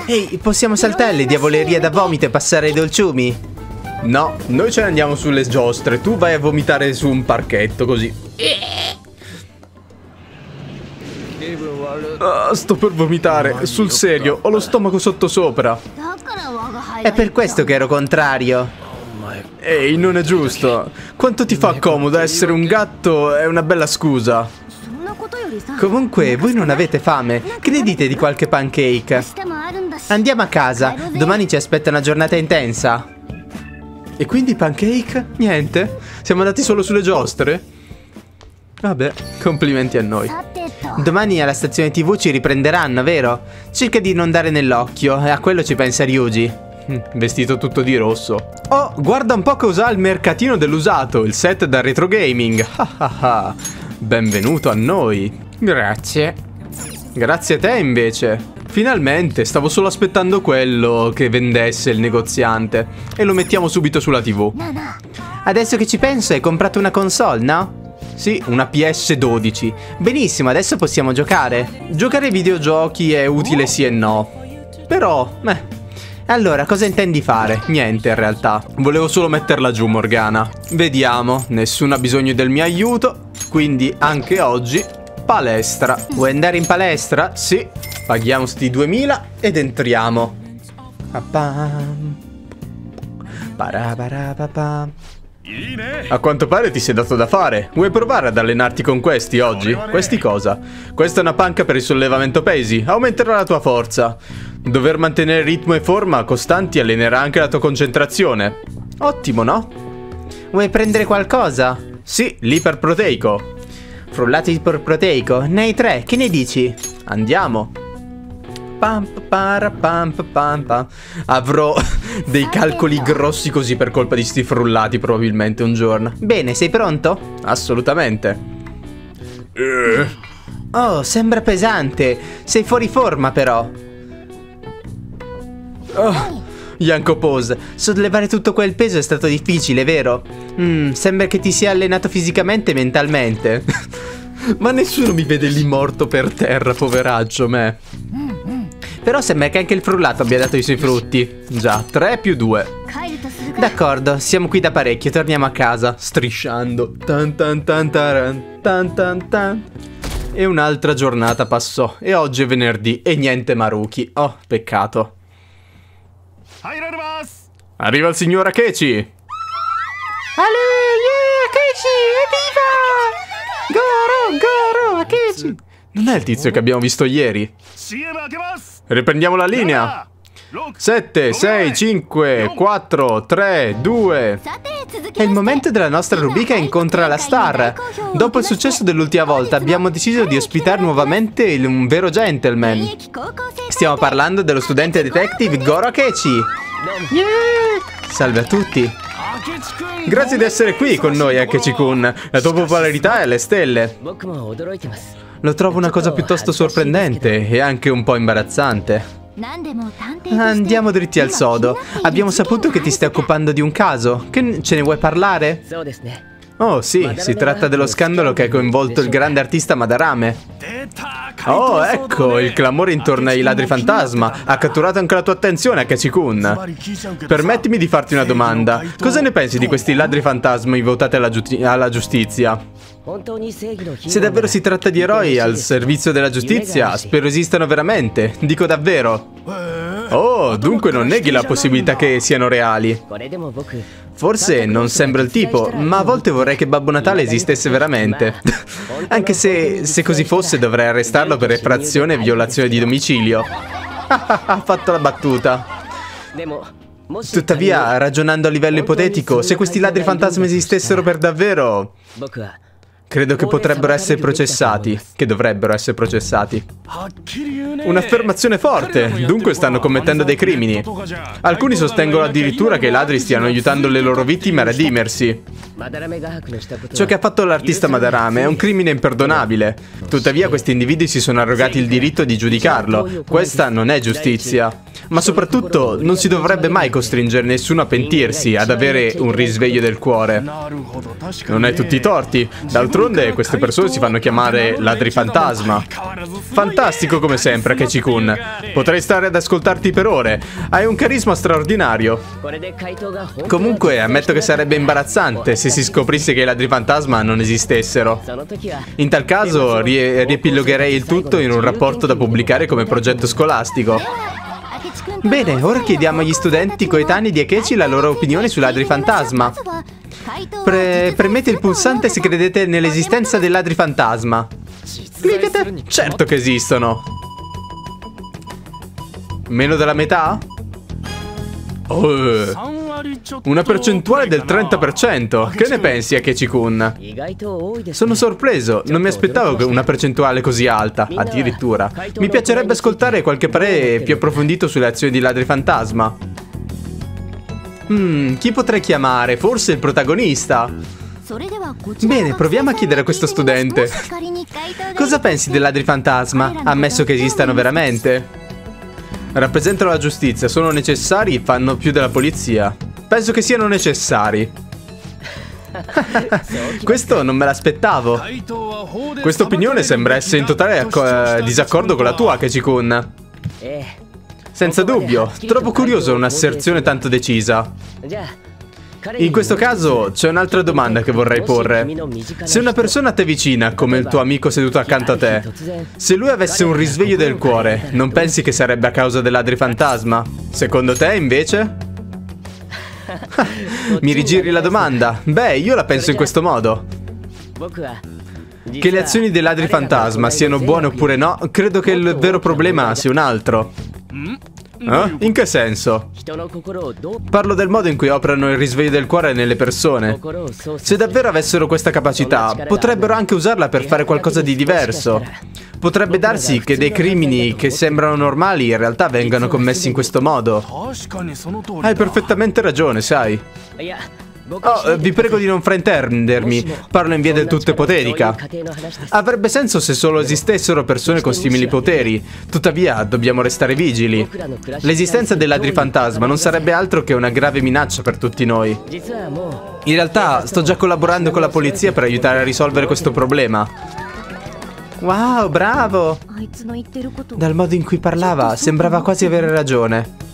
Ehi, possiamo saltare le diavolerie da vomito e passare ai dolciumi? No, noi ce ne andiamo sulle giostre, tu vai a vomitare su un parchetto così. Ah, sto per vomitare, sul serio, ho lo stomaco sottosopra. È per questo che ero contrario. Ehi, non è giusto. Quanto ti fa comodo essere un gatto è una bella scusa. Comunque, voi non avete fame. Che ne dite di qualche pancake? Andiamo a casa. Domani ci aspetta una giornata intensa. E quindi pancake? Niente? Siamo andati solo sulle giostre? Vabbè, complimenti a noi. Domani alla stazione tv ci riprenderanno, vero? Cerca di non dare nell'occhio, e a quello ci pensa Ryuji. Hm, vestito tutto di rosso. Oh, guarda un po' cosa ha il mercatino dell'usato, il set da retro gaming. Benvenuto a noi. Grazie. Grazie a te invece. Finalmente, stavo solo aspettando quello che vendesse il negoziante. E lo mettiamo subito sulla tv. Adesso che ci penso, hai comprato una console, no? Sì, una PS12. Benissimo, adesso possiamo giocare. Giocare ai videogiochi è utile sì e no. Però, beh. Allora, cosa intendi fare? Niente, in realtà. Volevo solo metterla giù, Morgana. Vediamo, nessuno ha bisogno del mio aiuto. Quindi, anche oggi, palestra. Vuoi andare in palestra? Sì. Paghiamo sti 2000 ed entriamo. Pa-pam. Parabarapapam. A quanto pare ti sei dato da fare. Vuoi provare ad allenarti con questi oggi? Questi cosa? Questa è una panca per il sollevamento pesi. Aumenterà la tua forza. Dover mantenere ritmo e forma costanti allenerà anche la tua concentrazione. Ottimo, no? Vuoi prendere qualcosa? Sì, l'iperproteico. Frullato iperproteico? Ne hai tre, che ne dici? Andiamo. Pam, para, pam, pam, pam. Avrò dei calcoli grossi così per colpa di sti frullati probabilmente un giorno. Bene, sei pronto? Assolutamente. Eh. Oh, sembra pesante. Sei fuori forma però. Oh, Yanko Pose, sollevare tutto quel peso è stato difficile, vero? Mm, sembra che ti sia allenato fisicamente e mentalmente. Ma nessuno mi vede lì morto per terra, poveraccio me. Però sembra che anche il frullato abbia dato i suoi frutti. Già, 3 più 2. D'accordo, siamo qui da parecchio, torniamo a casa, strisciando. Tan tan tan taran, tan tan tan. E un'altra giornata passò e oggi è venerdì e niente Maruki. Oh, peccato. Arriva il signor Akechi. Ale, yeah, Akechi, evviva! Goro, Goro, Akechi. Non è il tizio che abbiamo visto ieri. Riprendiamo la linea. 7, 6, 5, 4, 3, 2. È il momento della nostra rubrica Incontra la Star. Dopo il successo dell'ultima volta abbiamo deciso di ospitare nuovamente il, un vero gentleman. Stiamo parlando dello studente detective Goro Akechi. Yeah! Salve a tutti. Grazie di essere qui con noi, Akechi-kun. La tua popolarità è alle stelle. Lo trovo una cosa piuttosto sorprendente e anche un po' imbarazzante. Andiamo dritti al sodo. Abbiamo saputo che ti stai occupando di un caso. Che ce ne vuoi parlare? Oh sì, si tratta dello scandalo che ha coinvolto il grande artista Madarame. Oh, ecco, il clamore intorno ai ladri fantasma. Ha catturato anche la tua attenzione, Akechi-kun. Permettimi di farti una domanda. Cosa ne pensi di questi ladri fantasma votati alla, giu alla giustizia? Se davvero si tratta di eroi al servizio della giustizia, spero esistano veramente. Dico davvero. Oh, dunque non neghi la possibilità che siano reali. Forse non sembra il tipo, ma a volte vorrei che Babbo Natale esistesse veramente. Anche se, se così fosse, dovrei arrestarlo per effrazione e violazione di domicilio. ha fatto la battuta. Tuttavia, ragionando a livello ipotetico, se questi ladri fantasma esistessero per davvero... Credo che potrebbero essere processati, che dovrebbero essere processati. Un'affermazione forte, dunque stanno commettendo dei crimini. Alcuni sostengono addirittura che i ladri stiano aiutando le loro vittime a redimersi. Ciò che ha fatto l'artista Madarame è un crimine imperdonabile. Tuttavia questi individui si sono arrogati il diritto di giudicarlo. Questa non è giustizia. Ma soprattutto non si dovrebbe mai costringere nessuno a pentirsi, ad avere un risveglio del cuore. Non hai tutti i torti. D'altronde queste persone si fanno chiamare ladri fantasma. Fantastico come sempre, Kechi-kun. Potrei stare ad ascoltarti per ore. Hai un carisma straordinario. Comunque, ammetto che sarebbe imbarazzante se si scoprisse che i ladri fantasma non esistessero. In tal caso, rie riepilogherei il tutto in un rapporto da pubblicare come progetto scolastico. Bene, ora chiediamo agli studenti coetanei di Akechi la loro opinione sui ladri fantasma. Pre premete il pulsante se credete nell'esistenza dei ladri fantasma. Cliccate. Certo che esistono. Meno della metà? Oh, una percentuale del 30%. Che ne pensi, Akechi-kun? Sono sorpreso. Non mi aspettavo una percentuale così alta. Addirittura. Mi piacerebbe ascoltare qualche parere più approfondito sulle azioni di ladri fantasma. Hmm, chi potrei chiamare? Forse il protagonista? Bene, proviamo a chiedere a questo studente. Cosa pensi dei ladri fantasma, ammesso che esistano veramente? Rappresentano la giustizia, sono necessari, fanno più della polizia. Penso che siano necessari. Questo non me l'aspettavo. Questa opinione sembra essere in totale eh, disaccordo con la tua, Kechikun. Senza dubbio, trovo curioso un'asserzione tanto decisa. In questo caso c'è un'altra domanda che vorrei porre. Se una persona a te vicina, come il tuo amico seduto accanto a te, se lui avesse un risveglio del cuore, non pensi che sarebbe a causa del ladri fantasma? Secondo te, invece? Mi rigiri la domanda? Beh, io la penso in questo modo. Che le azioni dei ladri fantasma siano buone oppure no, credo che il vero problema sia un altro. Eh? In che senso? Parlo del modo in cui operano il risveglio del cuore nelle persone. Se davvero avessero questa capacità, potrebbero anche usarla per fare qualcosa di diverso. Potrebbe darsi che dei crimini che sembrano normali in realtà vengano commessi in questo modo. Hai perfettamente ragione, sai. Oh, vi prego di non fraintendermi, parlo in via del tutto ipotetica. Avrebbe senso se solo esistessero persone con simili poteri, tuttavia dobbiamo restare vigili. L'esistenza dei ladri fantasma non sarebbe altro che una grave minaccia per tutti noi. In realtà sto già collaborando con la polizia per aiutare a risolvere questo problema. Wow, bravo! Dal modo in cui parlava, sembrava quasi avere ragione.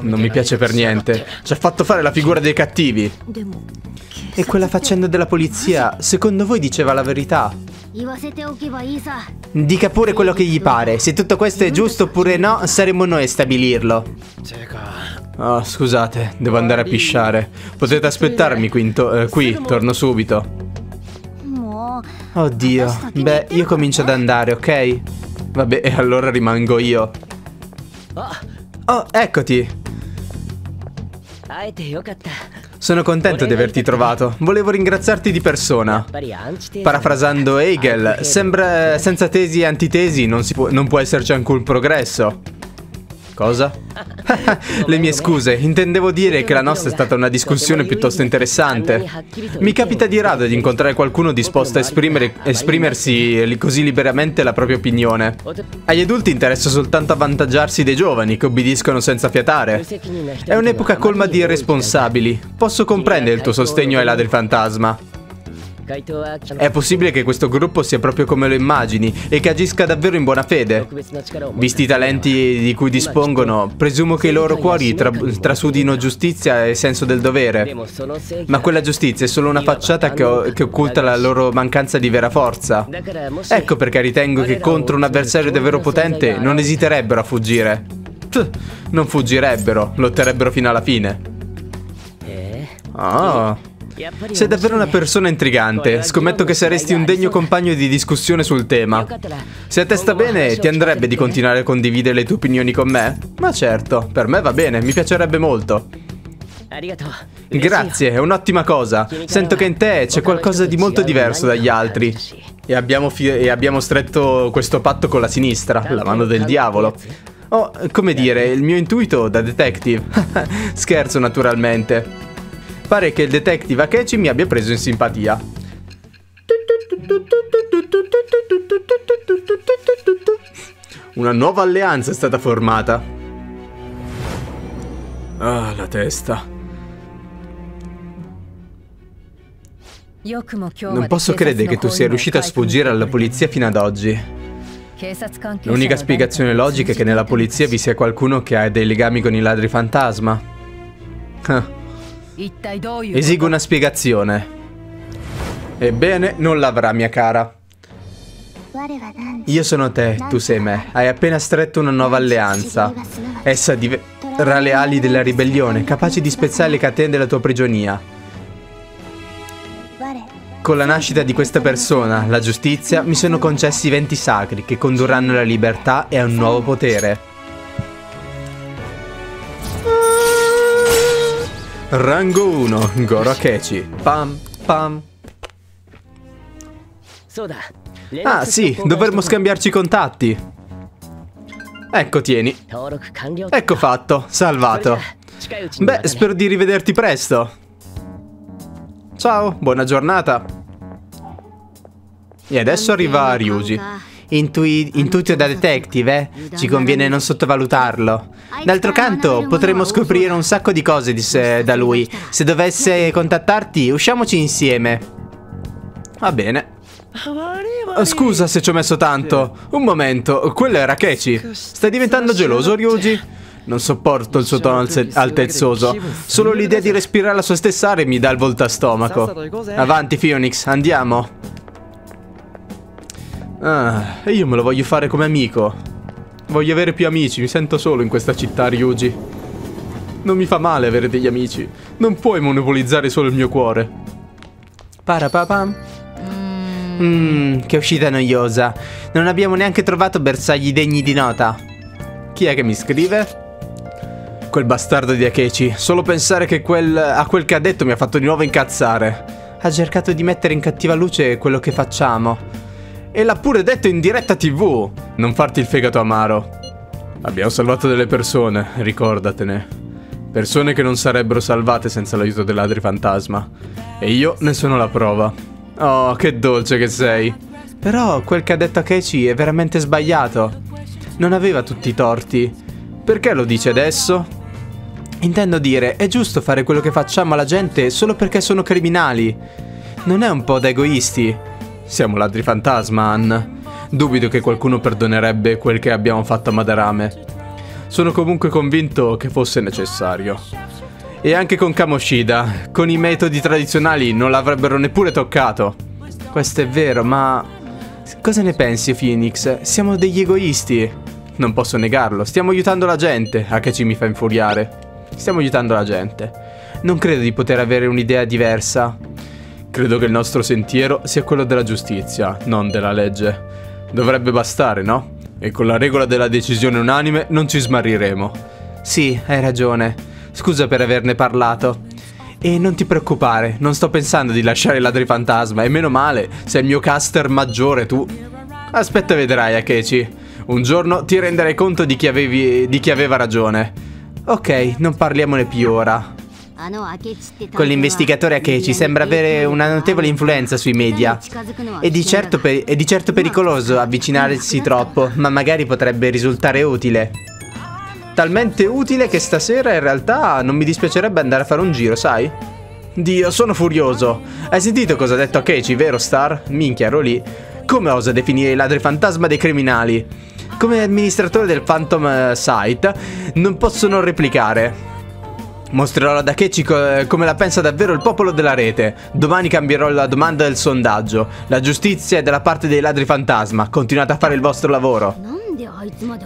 Non mi piace per niente. Ci ha fatto fare la figura dei cattivi. E quella faccenda della polizia, secondo voi diceva la verità? Dica pure quello che gli pare. Se tutto questo è giusto oppure no, saremo noi a stabilirlo. Oh, scusate, devo andare a pisciare. Potete aspettarmi qui, eh, qui torno subito. Oddio, beh, io comincio ad andare, ok? Vabbè, e allora rimango io. Oh, eccoti. Sono contento di averti trovato. Volevo ringraziarti di persona. Parafrasando Hegel, sembra senza tesi e antitesi non, può, non può esserci alcun progresso. Cosa? Le mie scuse, intendevo dire che la nostra è stata una discussione piuttosto interessante. Mi capita di rado di incontrare qualcuno disposto a esprimersi così liberamente la propria opinione. Agli adulti interessa soltanto avvantaggiarsi dei giovani che obbediscono senza fiatare. È un'epoca colma di irresponsabili. Posso comprendere il tuo sostegno ai ladri fantasma. È possibile che questo gruppo sia proprio come lo immagini e che agisca davvero in buona fede. Visti i talenti di cui dispongono, presumo che i loro cuori tra trasudino giustizia e senso del dovere. Ma quella giustizia è solo una facciata che, che occulta la loro mancanza di vera forza. Ecco perché ritengo che contro un avversario davvero potente non esiterebbero a fuggire. Pff, non fuggirebbero, lotterebbero fino alla fine. Ah. Oh. Sei davvero una persona intrigante. Scommetto che saresti un degno compagno di discussione sul tema. Se a te sta bene, ti andrebbe di continuare a condividere le tue opinioni con me? Ma certo, per me va bene, mi piacerebbe molto. Grazie, è un'ottima cosa. Sento che in te c'è qualcosa di molto diverso dagli altri. E abbiamo, e abbiamo stretto questo patto con la sinistra, la mano del diavolo. Oh, come dire, il mio intuito da detective. Scherzo naturalmente. Pare che il detective Akechi mi abbia preso in simpatia. Una nuova alleanza è stata formata. Ah, la testa. Non posso credere che tu sia riuscita a sfuggire alla polizia fino ad oggi. L'unica spiegazione logica è che nella polizia vi sia qualcuno che ha dei legami con i ladri fantasma. Ah. Esigo una spiegazione. Ebbene, non l'avrà, mia cara. Io sono te, tu sei me. Hai appena stretto una nuova alleanza. Essa diverrà le ali della ribellione, capaci di spezzare le catene della tua prigionia. Con la nascita di questa persona, la giustizia, mi sono concessi venti sacri che condurranno alla libertà e a un nuovo potere. Rango 1, Goro Akechi. Pam, pam. Ah sì, dovremmo scambiarci i contatti. Ecco, tieni. Ecco fatto, salvato. Beh, spero di rivederti presto. Ciao, buona giornata. E adesso arriva Ryuji. Intui intuito da detective, eh? Ci conviene non sottovalutarlo. D'altro canto, potremmo scoprire un sacco di cose di da lui. Se dovesse contattarti, usciamoci insieme. Va bene. Scusa se ci ho messo tanto. Un momento, quello era Kechi. Stai diventando geloso, Ryuji? Non sopporto il suo tono altezzoso. Solo l'idea di respirare la sua stessa aria mi dà il volto a stomaco. Avanti, Phoenix, andiamo. Ah, e io me lo voglio fare come amico. Voglio avere più amici, mi sento solo in questa città, Ryuji. Non mi fa male avere degli amici. Non puoi monopolizzare solo il mio cuore. Parapapam. Mmm, che uscita noiosa. Non abbiamo neanche trovato bersagli degni di nota. Chi è che mi scrive? Quel bastardo di Akechi. Solo pensare che quel, a quel che ha detto mi ha fatto di nuovo incazzare. Ha cercato di mettere in cattiva luce quello che facciamo. E l'ha pure detto in diretta tv. Non farti il fegato amaro. Abbiamo salvato delle persone, ricordatene. Persone che non sarebbero salvate senza l'aiuto dei ladri fantasma. E io ne sono la prova. Oh, che dolce che sei. Però quel che ha detto Akechi è veramente sbagliato. Non aveva tutti i torti. Perché lo dice adesso? Intendo dire, è giusto fare quello che facciamo alla gente solo perché sono criminali. Non è un po' da egoisti? Siamo ladri fantasma, Ann. Dubito che qualcuno perdonerebbe quel che abbiamo fatto a Madarame. Sono comunque convinto che fosse necessario. E anche con Kamoshida. Con i metodi tradizionali non l'avrebbero neppure toccato. Questo è vero, ma... Cosa ne pensi, Phoenix? Siamo degli egoisti. Non posso negarlo. Stiamo aiutando la gente. A che ci mi fa infuriare? Stiamo aiutando la gente. Non credo di poter avere un'idea diversa. Credo che il nostro sentiero sia quello della giustizia, non della legge. Dovrebbe bastare, no? E con la regola della decisione unanime non ci smarriremo. Sì, hai ragione. Scusa per averne parlato. E non ti preoccupare, non sto pensando di lasciare il ladrifantasma, e meno male, sei il mio caster maggiore tu. Aspetta vedrai, Akechi. Un giorno ti renderai conto di chi, avevi, di chi aveva ragione. Ok, non parliamone più ora. Con l'investigatore Akechi sembra avere una notevole influenza sui media. È di, certo è di certo pericoloso avvicinarsi troppo, ma magari potrebbe risultare utile talmente utile che stasera in realtà non mi dispiacerebbe andare a fare un giro, sai? Dio, sono furioso. Hai sentito cosa ha detto a Keiichi, vero Star? Minchia, ero lì. Come osa definire i ladri fantasma dei criminali? Come amministratore del Phantom eh, Site, non posso non replicare. Mostrerò ad Akechi co come la pensa davvero il popolo della rete. Domani cambierò la domanda del sondaggio. La giustizia è dalla parte dei ladri fantasma. Continuate a fare il vostro lavoro.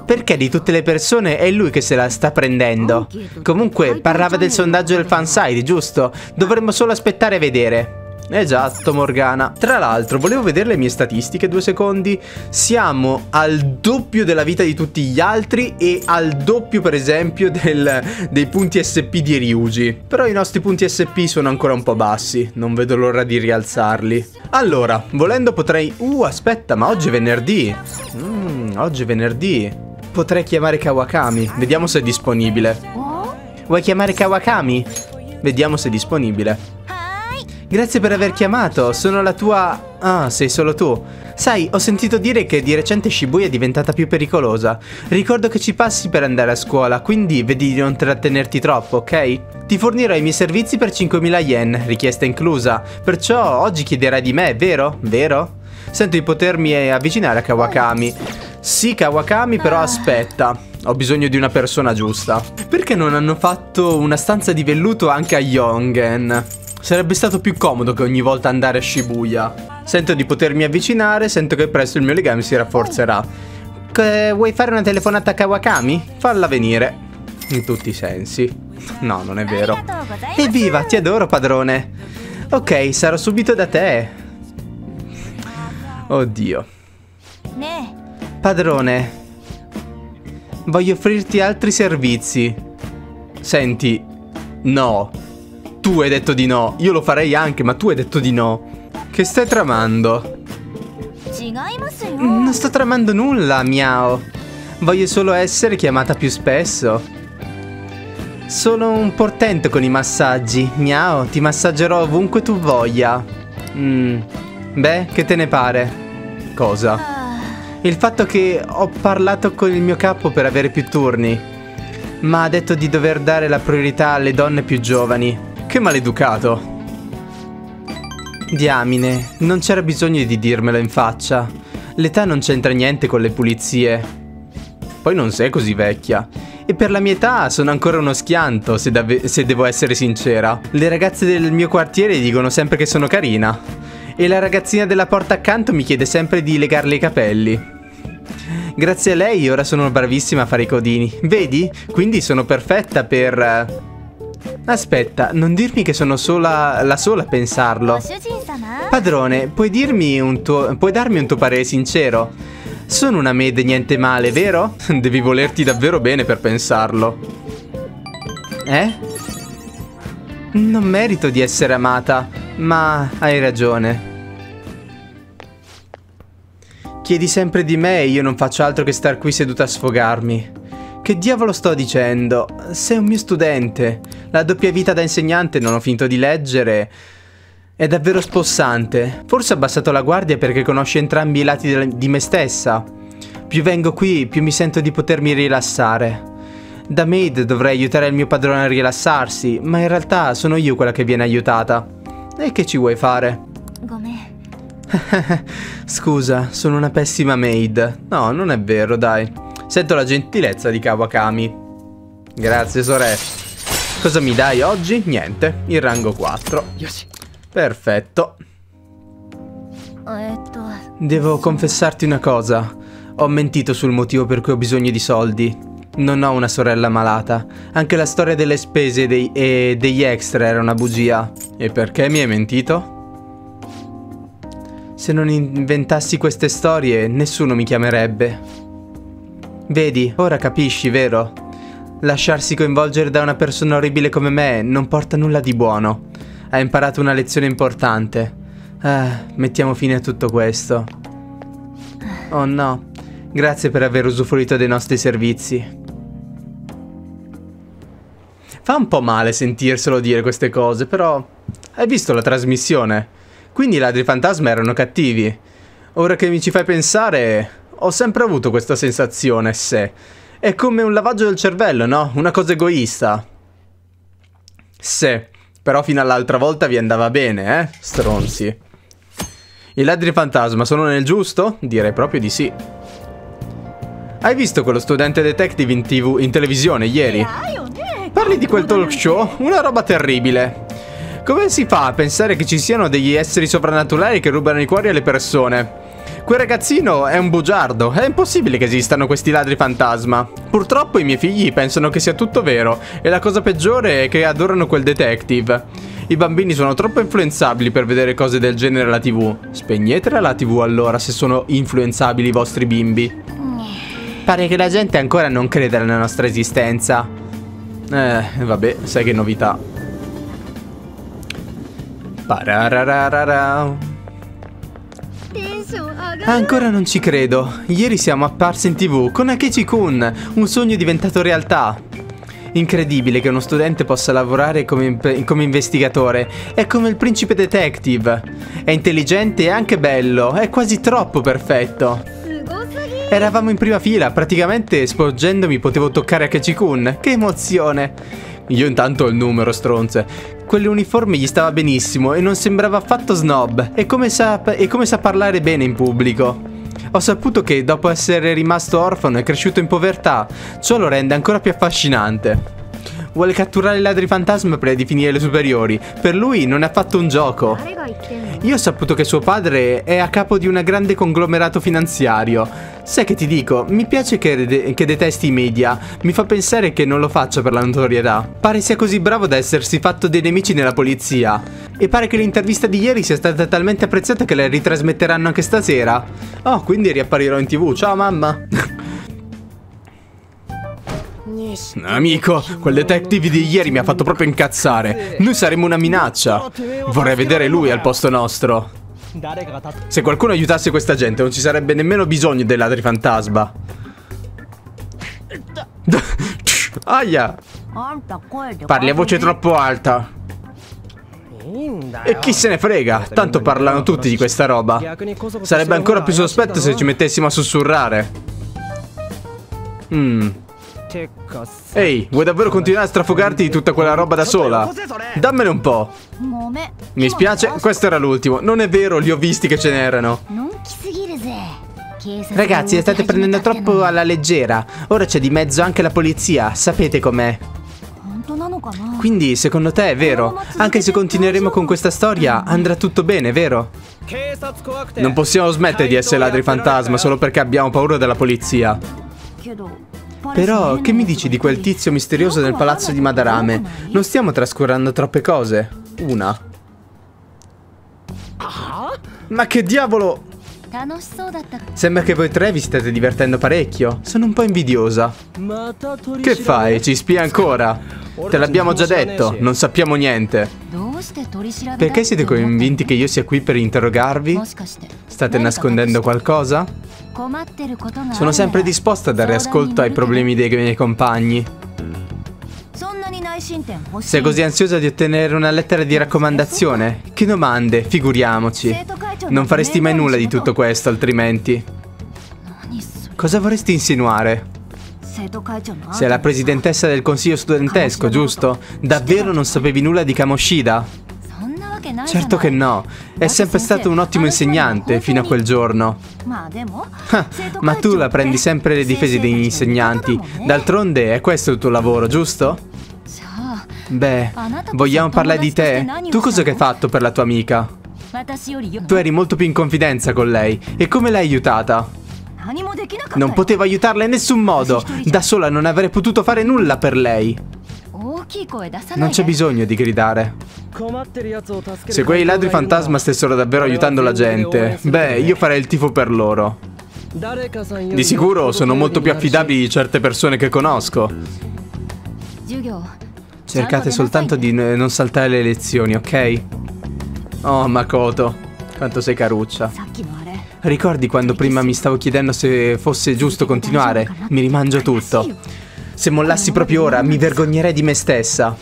Perché di tutte le persone è lui che se la sta prendendo? Comunque parlava del sondaggio del fanside, giusto? Dovremmo solo aspettare e vedere. Esatto, Morgana. Tra l'altro, volevo vedere le mie statistiche due secondi. Siamo al doppio della vita di tutti gli altri e al doppio, per esempio, del, dei punti SP di Ryuji. Però i nostri punti SP sono ancora un po' bassi. Non vedo l'ora di rialzarli. Allora, volendo potrei... Uh, aspetta, ma oggi è venerdì. Mmm, oggi è venerdì. Potrei chiamare Kawakami. Vediamo se è disponibile. Vuoi chiamare Kawakami? Vediamo se è disponibile. Grazie per aver chiamato, sono la tua... Ah, sei solo tu. Sai, ho sentito dire che di recente Shibuya è diventata più pericolosa. Ricordo che ci passi per andare a scuola, quindi vedi di non trattenerti troppo, ok? Ti fornirò i miei servizi per 5.000 yen, richiesta inclusa. Perciò oggi chiederai di me, vero? Vero? Sento di potermi avvicinare a Kawakami. Sì, Kawakami, però aspetta. Ho bisogno di una persona giusta. Perché non hanno fatto una stanza di velluto anche a Yongen? Sarebbe stato più comodo che ogni volta andare a Shibuya. Sento di potermi avvicinare, sento che presto il mio legame si rafforzerà. Che, vuoi fare una telefonata a Kawakami? Falla venire. In tutti i sensi. No, non è vero. Evviva, ti adoro, padrone. Ok, sarò subito da te. Oddio. Padrone. Voglio offrirti altri servizi. Senti, no. Tu hai detto di no. Io lo farei anche, ma tu hai detto di no. Che stai tramando? Non sto tramando nulla, miao. Voglio solo essere chiamata più spesso. Sono un portento con i massaggi. Miao, ti massaggerò ovunque tu voglia. Mm. Beh, che te ne pare? Cosa? Il fatto che ho parlato con il mio capo per avere più turni. Ma ha detto di dover dare la priorità alle donne più giovani. Che maleducato. Diamine, non c'era bisogno di dirmelo in faccia. L'età non c'entra niente con le pulizie. Poi non sei così vecchia. E per la mia età sono ancora uno schianto, se, se devo essere sincera. Le ragazze del mio quartiere dicono sempre che sono carina. E la ragazzina della porta accanto mi chiede sempre di legarle i capelli. Grazie a lei ora sono bravissima a fare i codini. Vedi? Quindi sono perfetta per... Aspetta, non dirmi che sono sola, la sola a pensarlo. Padrone, puoi, dirmi un tuo, puoi darmi un tuo parere sincero? Sono una maid niente male, vero? Devi volerti davvero bene per pensarlo. Eh? Non merito di essere amata, ma hai ragione. Chiedi sempre di me e io non faccio altro che star qui seduta a sfogarmi. Che diavolo sto dicendo? Sei un mio studente. La doppia vita da insegnante non ho finito di leggere. È davvero spossante. Forse ho abbassato la guardia perché conosci entrambi i lati di me stessa. Più vengo qui, più mi sento di potermi rilassare. Da maid dovrei aiutare il mio padrone a rilassarsi, ma in realtà sono io quella che viene aiutata. E che ci vuoi fare? Scusa, sono una pessima maid. No, non è vero, dai. Sento la gentilezza di Kawakami. Grazie, sorella. Cosa mi dai oggi? Niente, il rango 4. Perfetto. Devo confessarti una cosa. Ho mentito sul motivo per cui ho bisogno di soldi. Non ho una sorella malata. Anche la storia delle spese dei, e degli extra era una bugia. E perché mi hai mentito? Se non inventassi queste storie, nessuno mi chiamerebbe. Vedi, ora capisci, vero? Lasciarsi coinvolgere da una persona orribile come me non porta nulla di buono. Hai imparato una lezione importante. Ah, mettiamo fine a tutto questo. Oh no, grazie per aver usufruito dei nostri servizi. Fa un po' male sentirselo dire queste cose, però... Hai visto la trasmissione? Quindi i ladri fantasma erano cattivi. Ora che mi ci fai pensare, ho sempre avuto questa sensazione, se... È come un lavaggio del cervello, no? Una cosa egoista. Se... Però fino all'altra volta vi andava bene, eh? Stronzi. I ladri fantasma sono nel giusto? Direi proprio di sì. Hai visto quello studente detective in, TV, in televisione ieri? Parli di quel talk show? Una roba terribile. Come si fa a pensare che ci siano degli esseri sovrannaturali che rubano i cuori alle persone? Quel ragazzino è un bugiardo, è impossibile che esistano questi ladri fantasma. Purtroppo i miei figli pensano che sia tutto vero, e la cosa peggiore è che adorano quel detective. I bambini sono troppo influenzabili per vedere cose del genere alla tv. Spegnetela la tv allora se sono influenzabili i vostri bimbi. Pare che la gente ancora non creda nella nostra esistenza. Eh, vabbè, sai che novità. Pararararara. Ancora non ci credo. Ieri siamo apparsi in tv con Akechi-kun, un sogno diventato realtà. Incredibile che uno studente possa lavorare come, come, investigatore. È come il principe detective. È intelligente e anche bello. È quasi troppo perfetto. Eravamo in prima fila, praticamente sporgendomi potevo toccare Akechi-kun. Che emozione! Io intanto ho il numero, stronze. Quell'uniforme gli stava benissimo e non sembrava affatto snob. E come sa, e come sa parlare bene in pubblico. Ho saputo che dopo essere rimasto orfano è cresciuto in povertà. Ciò lo rende ancora più affascinante. Vuole catturare i ladri fantasma per definire le superiori. Per lui non è affatto un gioco. Io ho saputo che suo padre è a capo di un grande conglomerato finanziario. Sai che ti dico, mi piace che, de che detesti i media. Mi fa pensare che non lo faccia per la notorietà. Pare sia così bravo da essersi fatto dei nemici nella polizia. E pare che l'intervista di ieri sia stata talmente apprezzata che la ritrasmetteranno anche stasera. Oh, quindi riapparirò in tv. Ciao mamma. Amico, quel detective di ieri mi ha fatto proprio incazzare. Noi saremmo una minaccia. Vorrei vedere lui al posto nostro. Se qualcuno aiutasse questa gente non ci sarebbe nemmeno bisogno dei ladri fantasma. Aia! Parli a voce troppo alta. E chi se ne frega, tanto parlano tutti di questa roba. Sarebbe ancora più sospetto se ci mettessimo a sussurrare. Mmm. Ehi, vuoi davvero continuare a strafogarti di tutta quella roba da sola? Dammene un po'. Mi spiace, questo era l'ultimo. Non è vero, li ho visti che ce n'erano. Ragazzi, state prendendo troppo alla leggera. Ora c'è di mezzo anche la polizia, sapete com'è. Quindi, secondo te è vero? Anche se continueremo con questa storia, andrà tutto bene, vero? Non possiamo smettere di essere ladri fantasma solo perché abbiamo paura della polizia. Però, che mi dici di quel tizio misterioso nel palazzo di Madarame? Non stiamo trascurando troppe cose. Una. Ma che diavolo! Sembra che voi tre vi stiate divertendo parecchio. Sono un po' invidiosa. Che fai? Ci spia ancora? Te l'abbiamo già detto, non sappiamo niente. Perché siete convinti che io sia qui per interrogarvi? State nascondendo qualcosa? Sono sempre disposta a dare ascolto ai problemi dei miei compagni. Sei così ansiosa di ottenere una lettera di raccomandazione? Che domande, figuriamoci. Non faresti mai nulla di tutto questo, altrimenti. Cosa vorresti insinuare? Sei la presidentessa del consiglio studentesco, giusto? Davvero non sapevi nulla di Kamoshida? Certo che no, è sempre stato un ottimo insegnante fino a quel giorno. Ma tu la prendi sempre le difese degli insegnanti, d'altronde è questo il tuo lavoro, giusto? Beh, vogliamo parlare di te? Tu cosa hai fatto per la tua amica? Tu eri molto più in confidenza con lei. E come l'hai aiutata? Non potevo aiutarla in nessun modo. Da sola non avrei potuto fare nulla per lei. Non c'è bisogno di gridare. Se quei ladri fantasma stessero davvero aiutando la gente, beh, io farei il tifo per loro. Di sicuro sono molto più affidabili di certe persone che conosco. Cercate soltanto di non saltare le lezioni, ok? Oh, Makoto, quanto sei caruccia. Ricordi quando prima mi stavo chiedendo se fosse giusto continuare? Mi rimangio tutto. Se mollassi proprio ora, mi vergognerei di me stessa.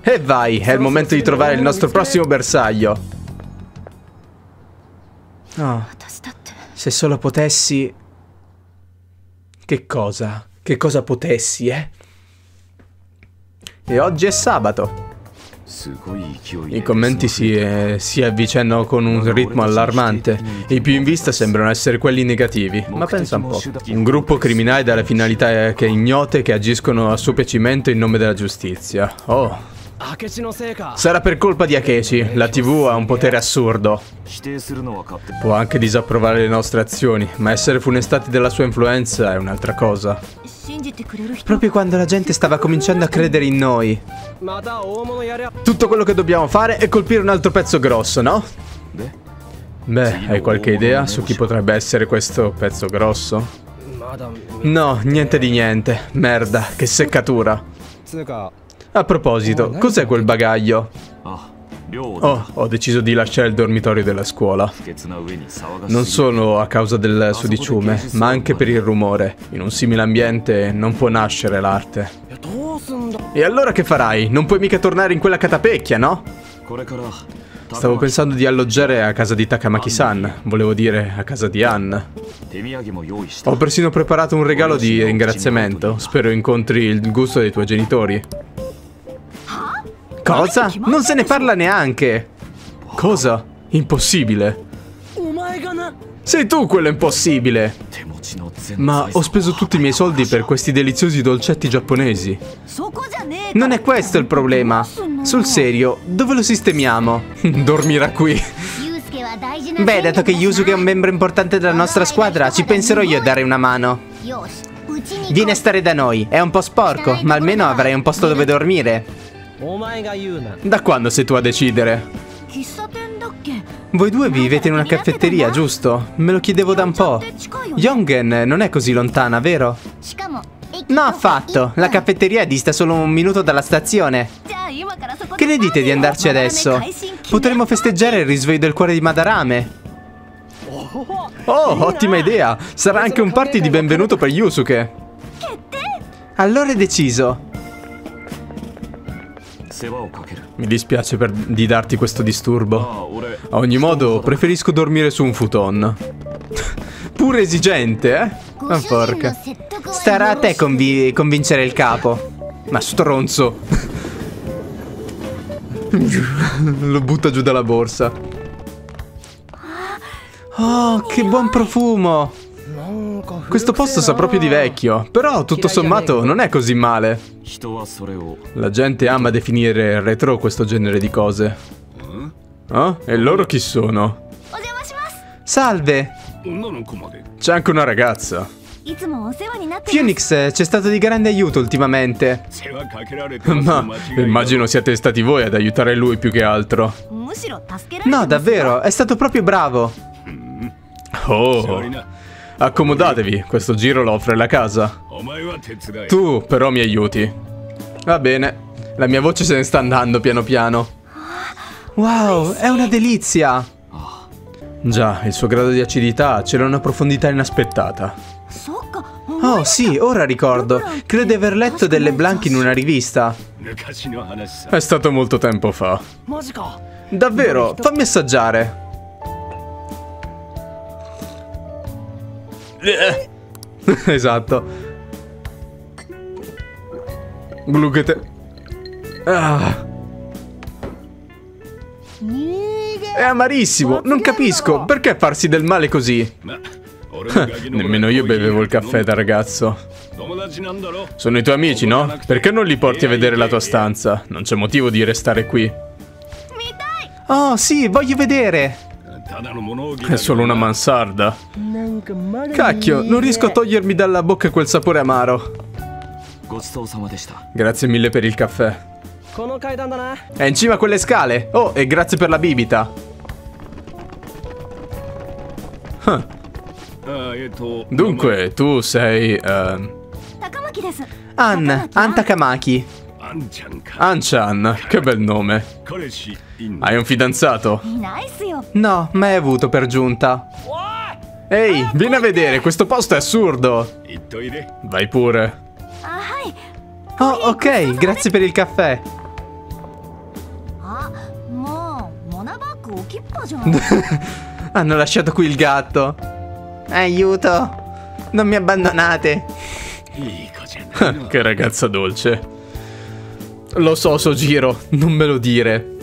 E vai, è il momento di trovare il nostro prossimo bersaglio. Oh, se solo potessi... Che cosa? Che cosa potessi, eh? E oggi è sabato. I commenti si, eh, si, avvicendano con un ritmo allarmante. I più in vista sembrano essere quelli negativi. Ma pensa un po'. Un gruppo criminale dalle finalità che ignote che agiscono a suo piacimento in nome della giustizia. Oh. Sarà per colpa di Akechi. La TV ha un potere assurdo. Può anche disapprovare le nostre azioni, ma essere funestati dalla sua influenza è un'altra cosa. Proprio quando la gente stava cominciando a credere in noi. Tutto quello che dobbiamo fare è colpire un altro pezzo grosso, no? Beh, hai qualche idea su chi potrebbe essere questo pezzo grosso? No, niente di niente. Merda, che seccatura. A proposito, cos'è quel bagaglio? Oh, ho deciso di lasciare il dormitorio della scuola. Non solo a causa del sudiciume, ma anche per il rumore. In un simile ambiente non può nascere l'arte. E allora che farai? Non puoi mica tornare in quella catapecchia, no? Stavo pensando di alloggiare a casa di Takamaki-san, volevo dire a casa di Ann. Ho persino preparato un regalo di ringraziamento, spero incontri il gusto dei tuoi genitori. Cosa? Non se ne parla neanche. Cosa? Impossibile. Sei tu quello impossibile. Ma ho speso tutti i miei soldi per questi deliziosi dolcetti giapponesi. Non è questo il problema. Sul serio, dove lo sistemiamo? Dormirà qui. Beh, dato che Yusuke è un membro importante della nostra squadra, ci penserò io a dare una mano. Vieni a stare da noi. È un po' sporco, ma almeno avrai un posto dove dormire. Da quando sei tu a decidere? Voi due vivete in una caffetteria, giusto? Me lo chiedevo da un po'. Yongen non è così lontana, vero? No, affatto. La caffetteria dista solo un minuto dalla stazione. Che ne dite di andarci adesso? Potremmo festeggiare il risveglio del cuore di Madarame. Oh, ottima idea! Sarà anche un party di benvenuto per Yusuke. Allora è deciso. Mi dispiace per, di darti questo disturbo. A ogni modo, preferisco dormire su un futon. Pure esigente, eh? Ma porca. Starà a te convi convincere il capo. Ma stronzo. Lo butta giù dalla borsa. Oh, che buon profumo! Questo posto sa proprio di vecchio, però tutto sommato non è così male. La gente ama definire retro questo genere di cose. Oh? E loro chi sono? Salve! C'è anche una ragazza. Phoenix ci è stato di grande aiuto ultimamente. Ma immagino siate stati voi ad aiutare lui più che altro. No, davvero, è stato proprio bravo. Oh, Accomodatevi, questo giro lo offre la casa. Tu però mi aiuti. Va bene, la mia voce se ne sta andando piano piano. Wow, è una delizia! Già, il suo grado di acidità c'era una profondità inaspettata. Oh sì, ora ricordo. Credo di aver letto delle Blanche in una rivista. È stato molto tempo fa. Davvero, fammi assaggiare. esatto. Glughete. Ah. È amarissimo, non capisco, perché farsi del male così? Nemmeno io bevevo il caffè da ragazzo. Sono i tuoi amici, no? Perché non li porti a vedere la tua stanza? Non c'è motivo di restare qui. Oh, sì, voglio vedere. È solo una mansarda. Cacchio, non riesco a togliermi dalla bocca quel sapore amaro. Grazie mille per il caffè. È in cima a quelle scale. Oh, e grazie per la bibita. Huh. Dunque, tu sei... Uh... An, An Takamaki. Anchan, che bel nome. Hai un fidanzato? No, mai avuto per giunta. Ehi, vieni a vedere, questo posto è assurdo. Vai pure. Oh, ok, grazie per il caffè. Hanno lasciato qui il gatto. Aiuto. Non mi abbandonate. che ragazza dolce. Lo so, Sojiro, non me lo dire.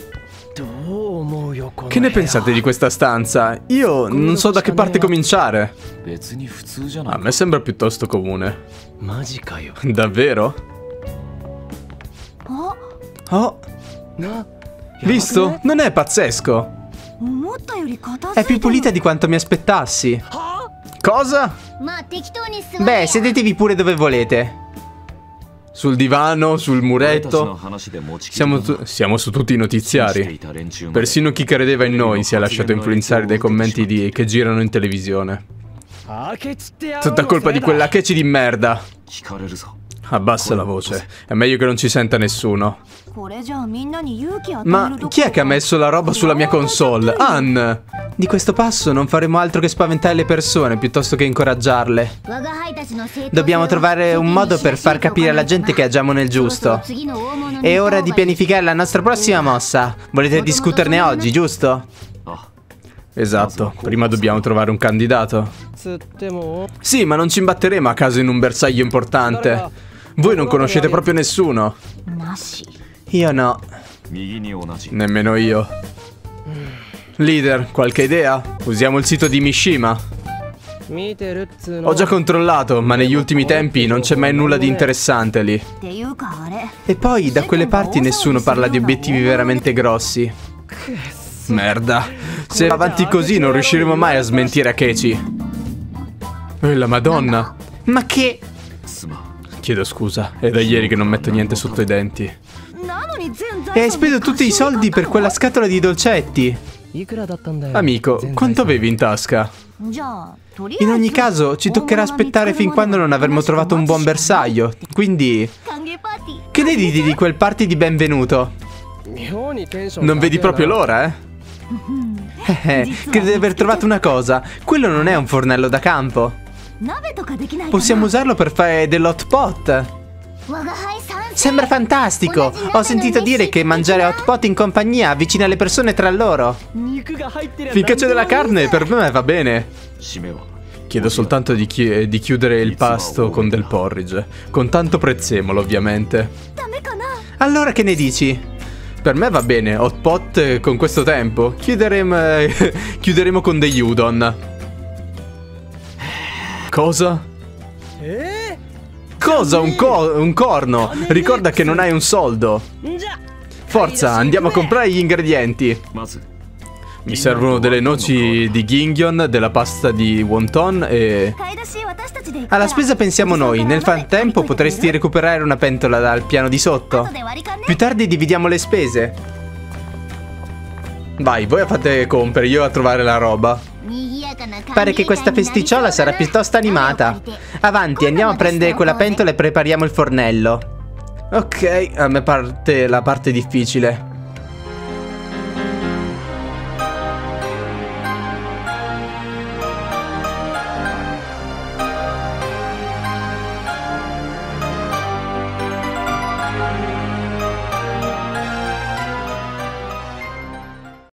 Che ne pensate di questa stanza? Io non so da che parte cominciare. A me sembra piuttosto comune. Davvero? Oh. Visto? Non è pazzesco. È più pulita di quanto mi aspettassi. Cosa? Beh, sedetevi pure dove volete. Sul divano, sul muretto. Siamo, siamo, su tutti i notiziari. Persino chi credeva in noi si è lasciato influenzare dai commenti di, che girano in televisione. Tutta colpa di quella Kechi di merda. Abbassa la voce. È meglio che non ci senta nessuno. Ma chi è che ha messo la roba sulla mia console? Ann! Di questo passo non faremo altro che spaventare le persone piuttosto che incoraggiarle. Dobbiamo trovare un modo per far capire alla gente che agiamo nel giusto. È ora di pianificare la nostra prossima mossa. Volete discuterne oggi, giusto? Esatto, prima dobbiamo trovare un candidato. Sì, ma non ci imbatteremo a caso in un bersaglio importante. Voi non conoscete proprio nessuno. Io no. Nemmeno io. Leader, qualche idea? Usiamo il sito di Mishima. Ho già controllato, ma negli ultimi tempi non c'è mai nulla di interessante lì. E poi da quelle parti nessuno parla di obiettivi veramente grossi. Merda. Se va avanti così non riusciremo mai a smentire Akechi. E la madonna. Ma che... Chiedo scusa, è da ieri che non metto niente sotto i denti. E hai speso tutti i soldi per quella scatola di dolcetti. Amico, quanto avevi in tasca? In ogni caso, ci toccherà aspettare fin quando non avremo trovato un buon bersaglio. Quindi... Che ne diti di quel party di benvenuto? Non vedi proprio l'ora, eh? Eh, credo di aver trovato una cosa. Quello non è un fornello da campo. Possiamo usarlo per fare dell'hot pot. Sembra fantastico! Ho sentito dire che mangiare hot pot in compagnia avvicina le persone tra loro. Finché c'è della carne, per me va bene. Chiedo soltanto di, chi di chiudere il pasto con del porridge. Con tanto prezzemolo, ovviamente. Allora che ne dici? Per me va bene, hot pot con questo tempo. Chiuderemo, chiuderemo con degli udon. Cosa? Eh? Cosa? Un, co un corno? Ricorda che non hai un soldo. Forza, andiamo a comprare gli ingredienti. Mi servono delle noci di Gingyon, della pasta di wonton e... Alla spesa pensiamo noi, nel frattempo potresti recuperare una pentola dal piano di sotto. Più tardi dividiamo le spese. Vai, voi fate compere, io a trovare la roba. Pare che questa festicciola sarà piuttosto animata. Avanti, andiamo a prendere quella pentola e prepariamo il fornello. Ok, a me parte la parte difficile.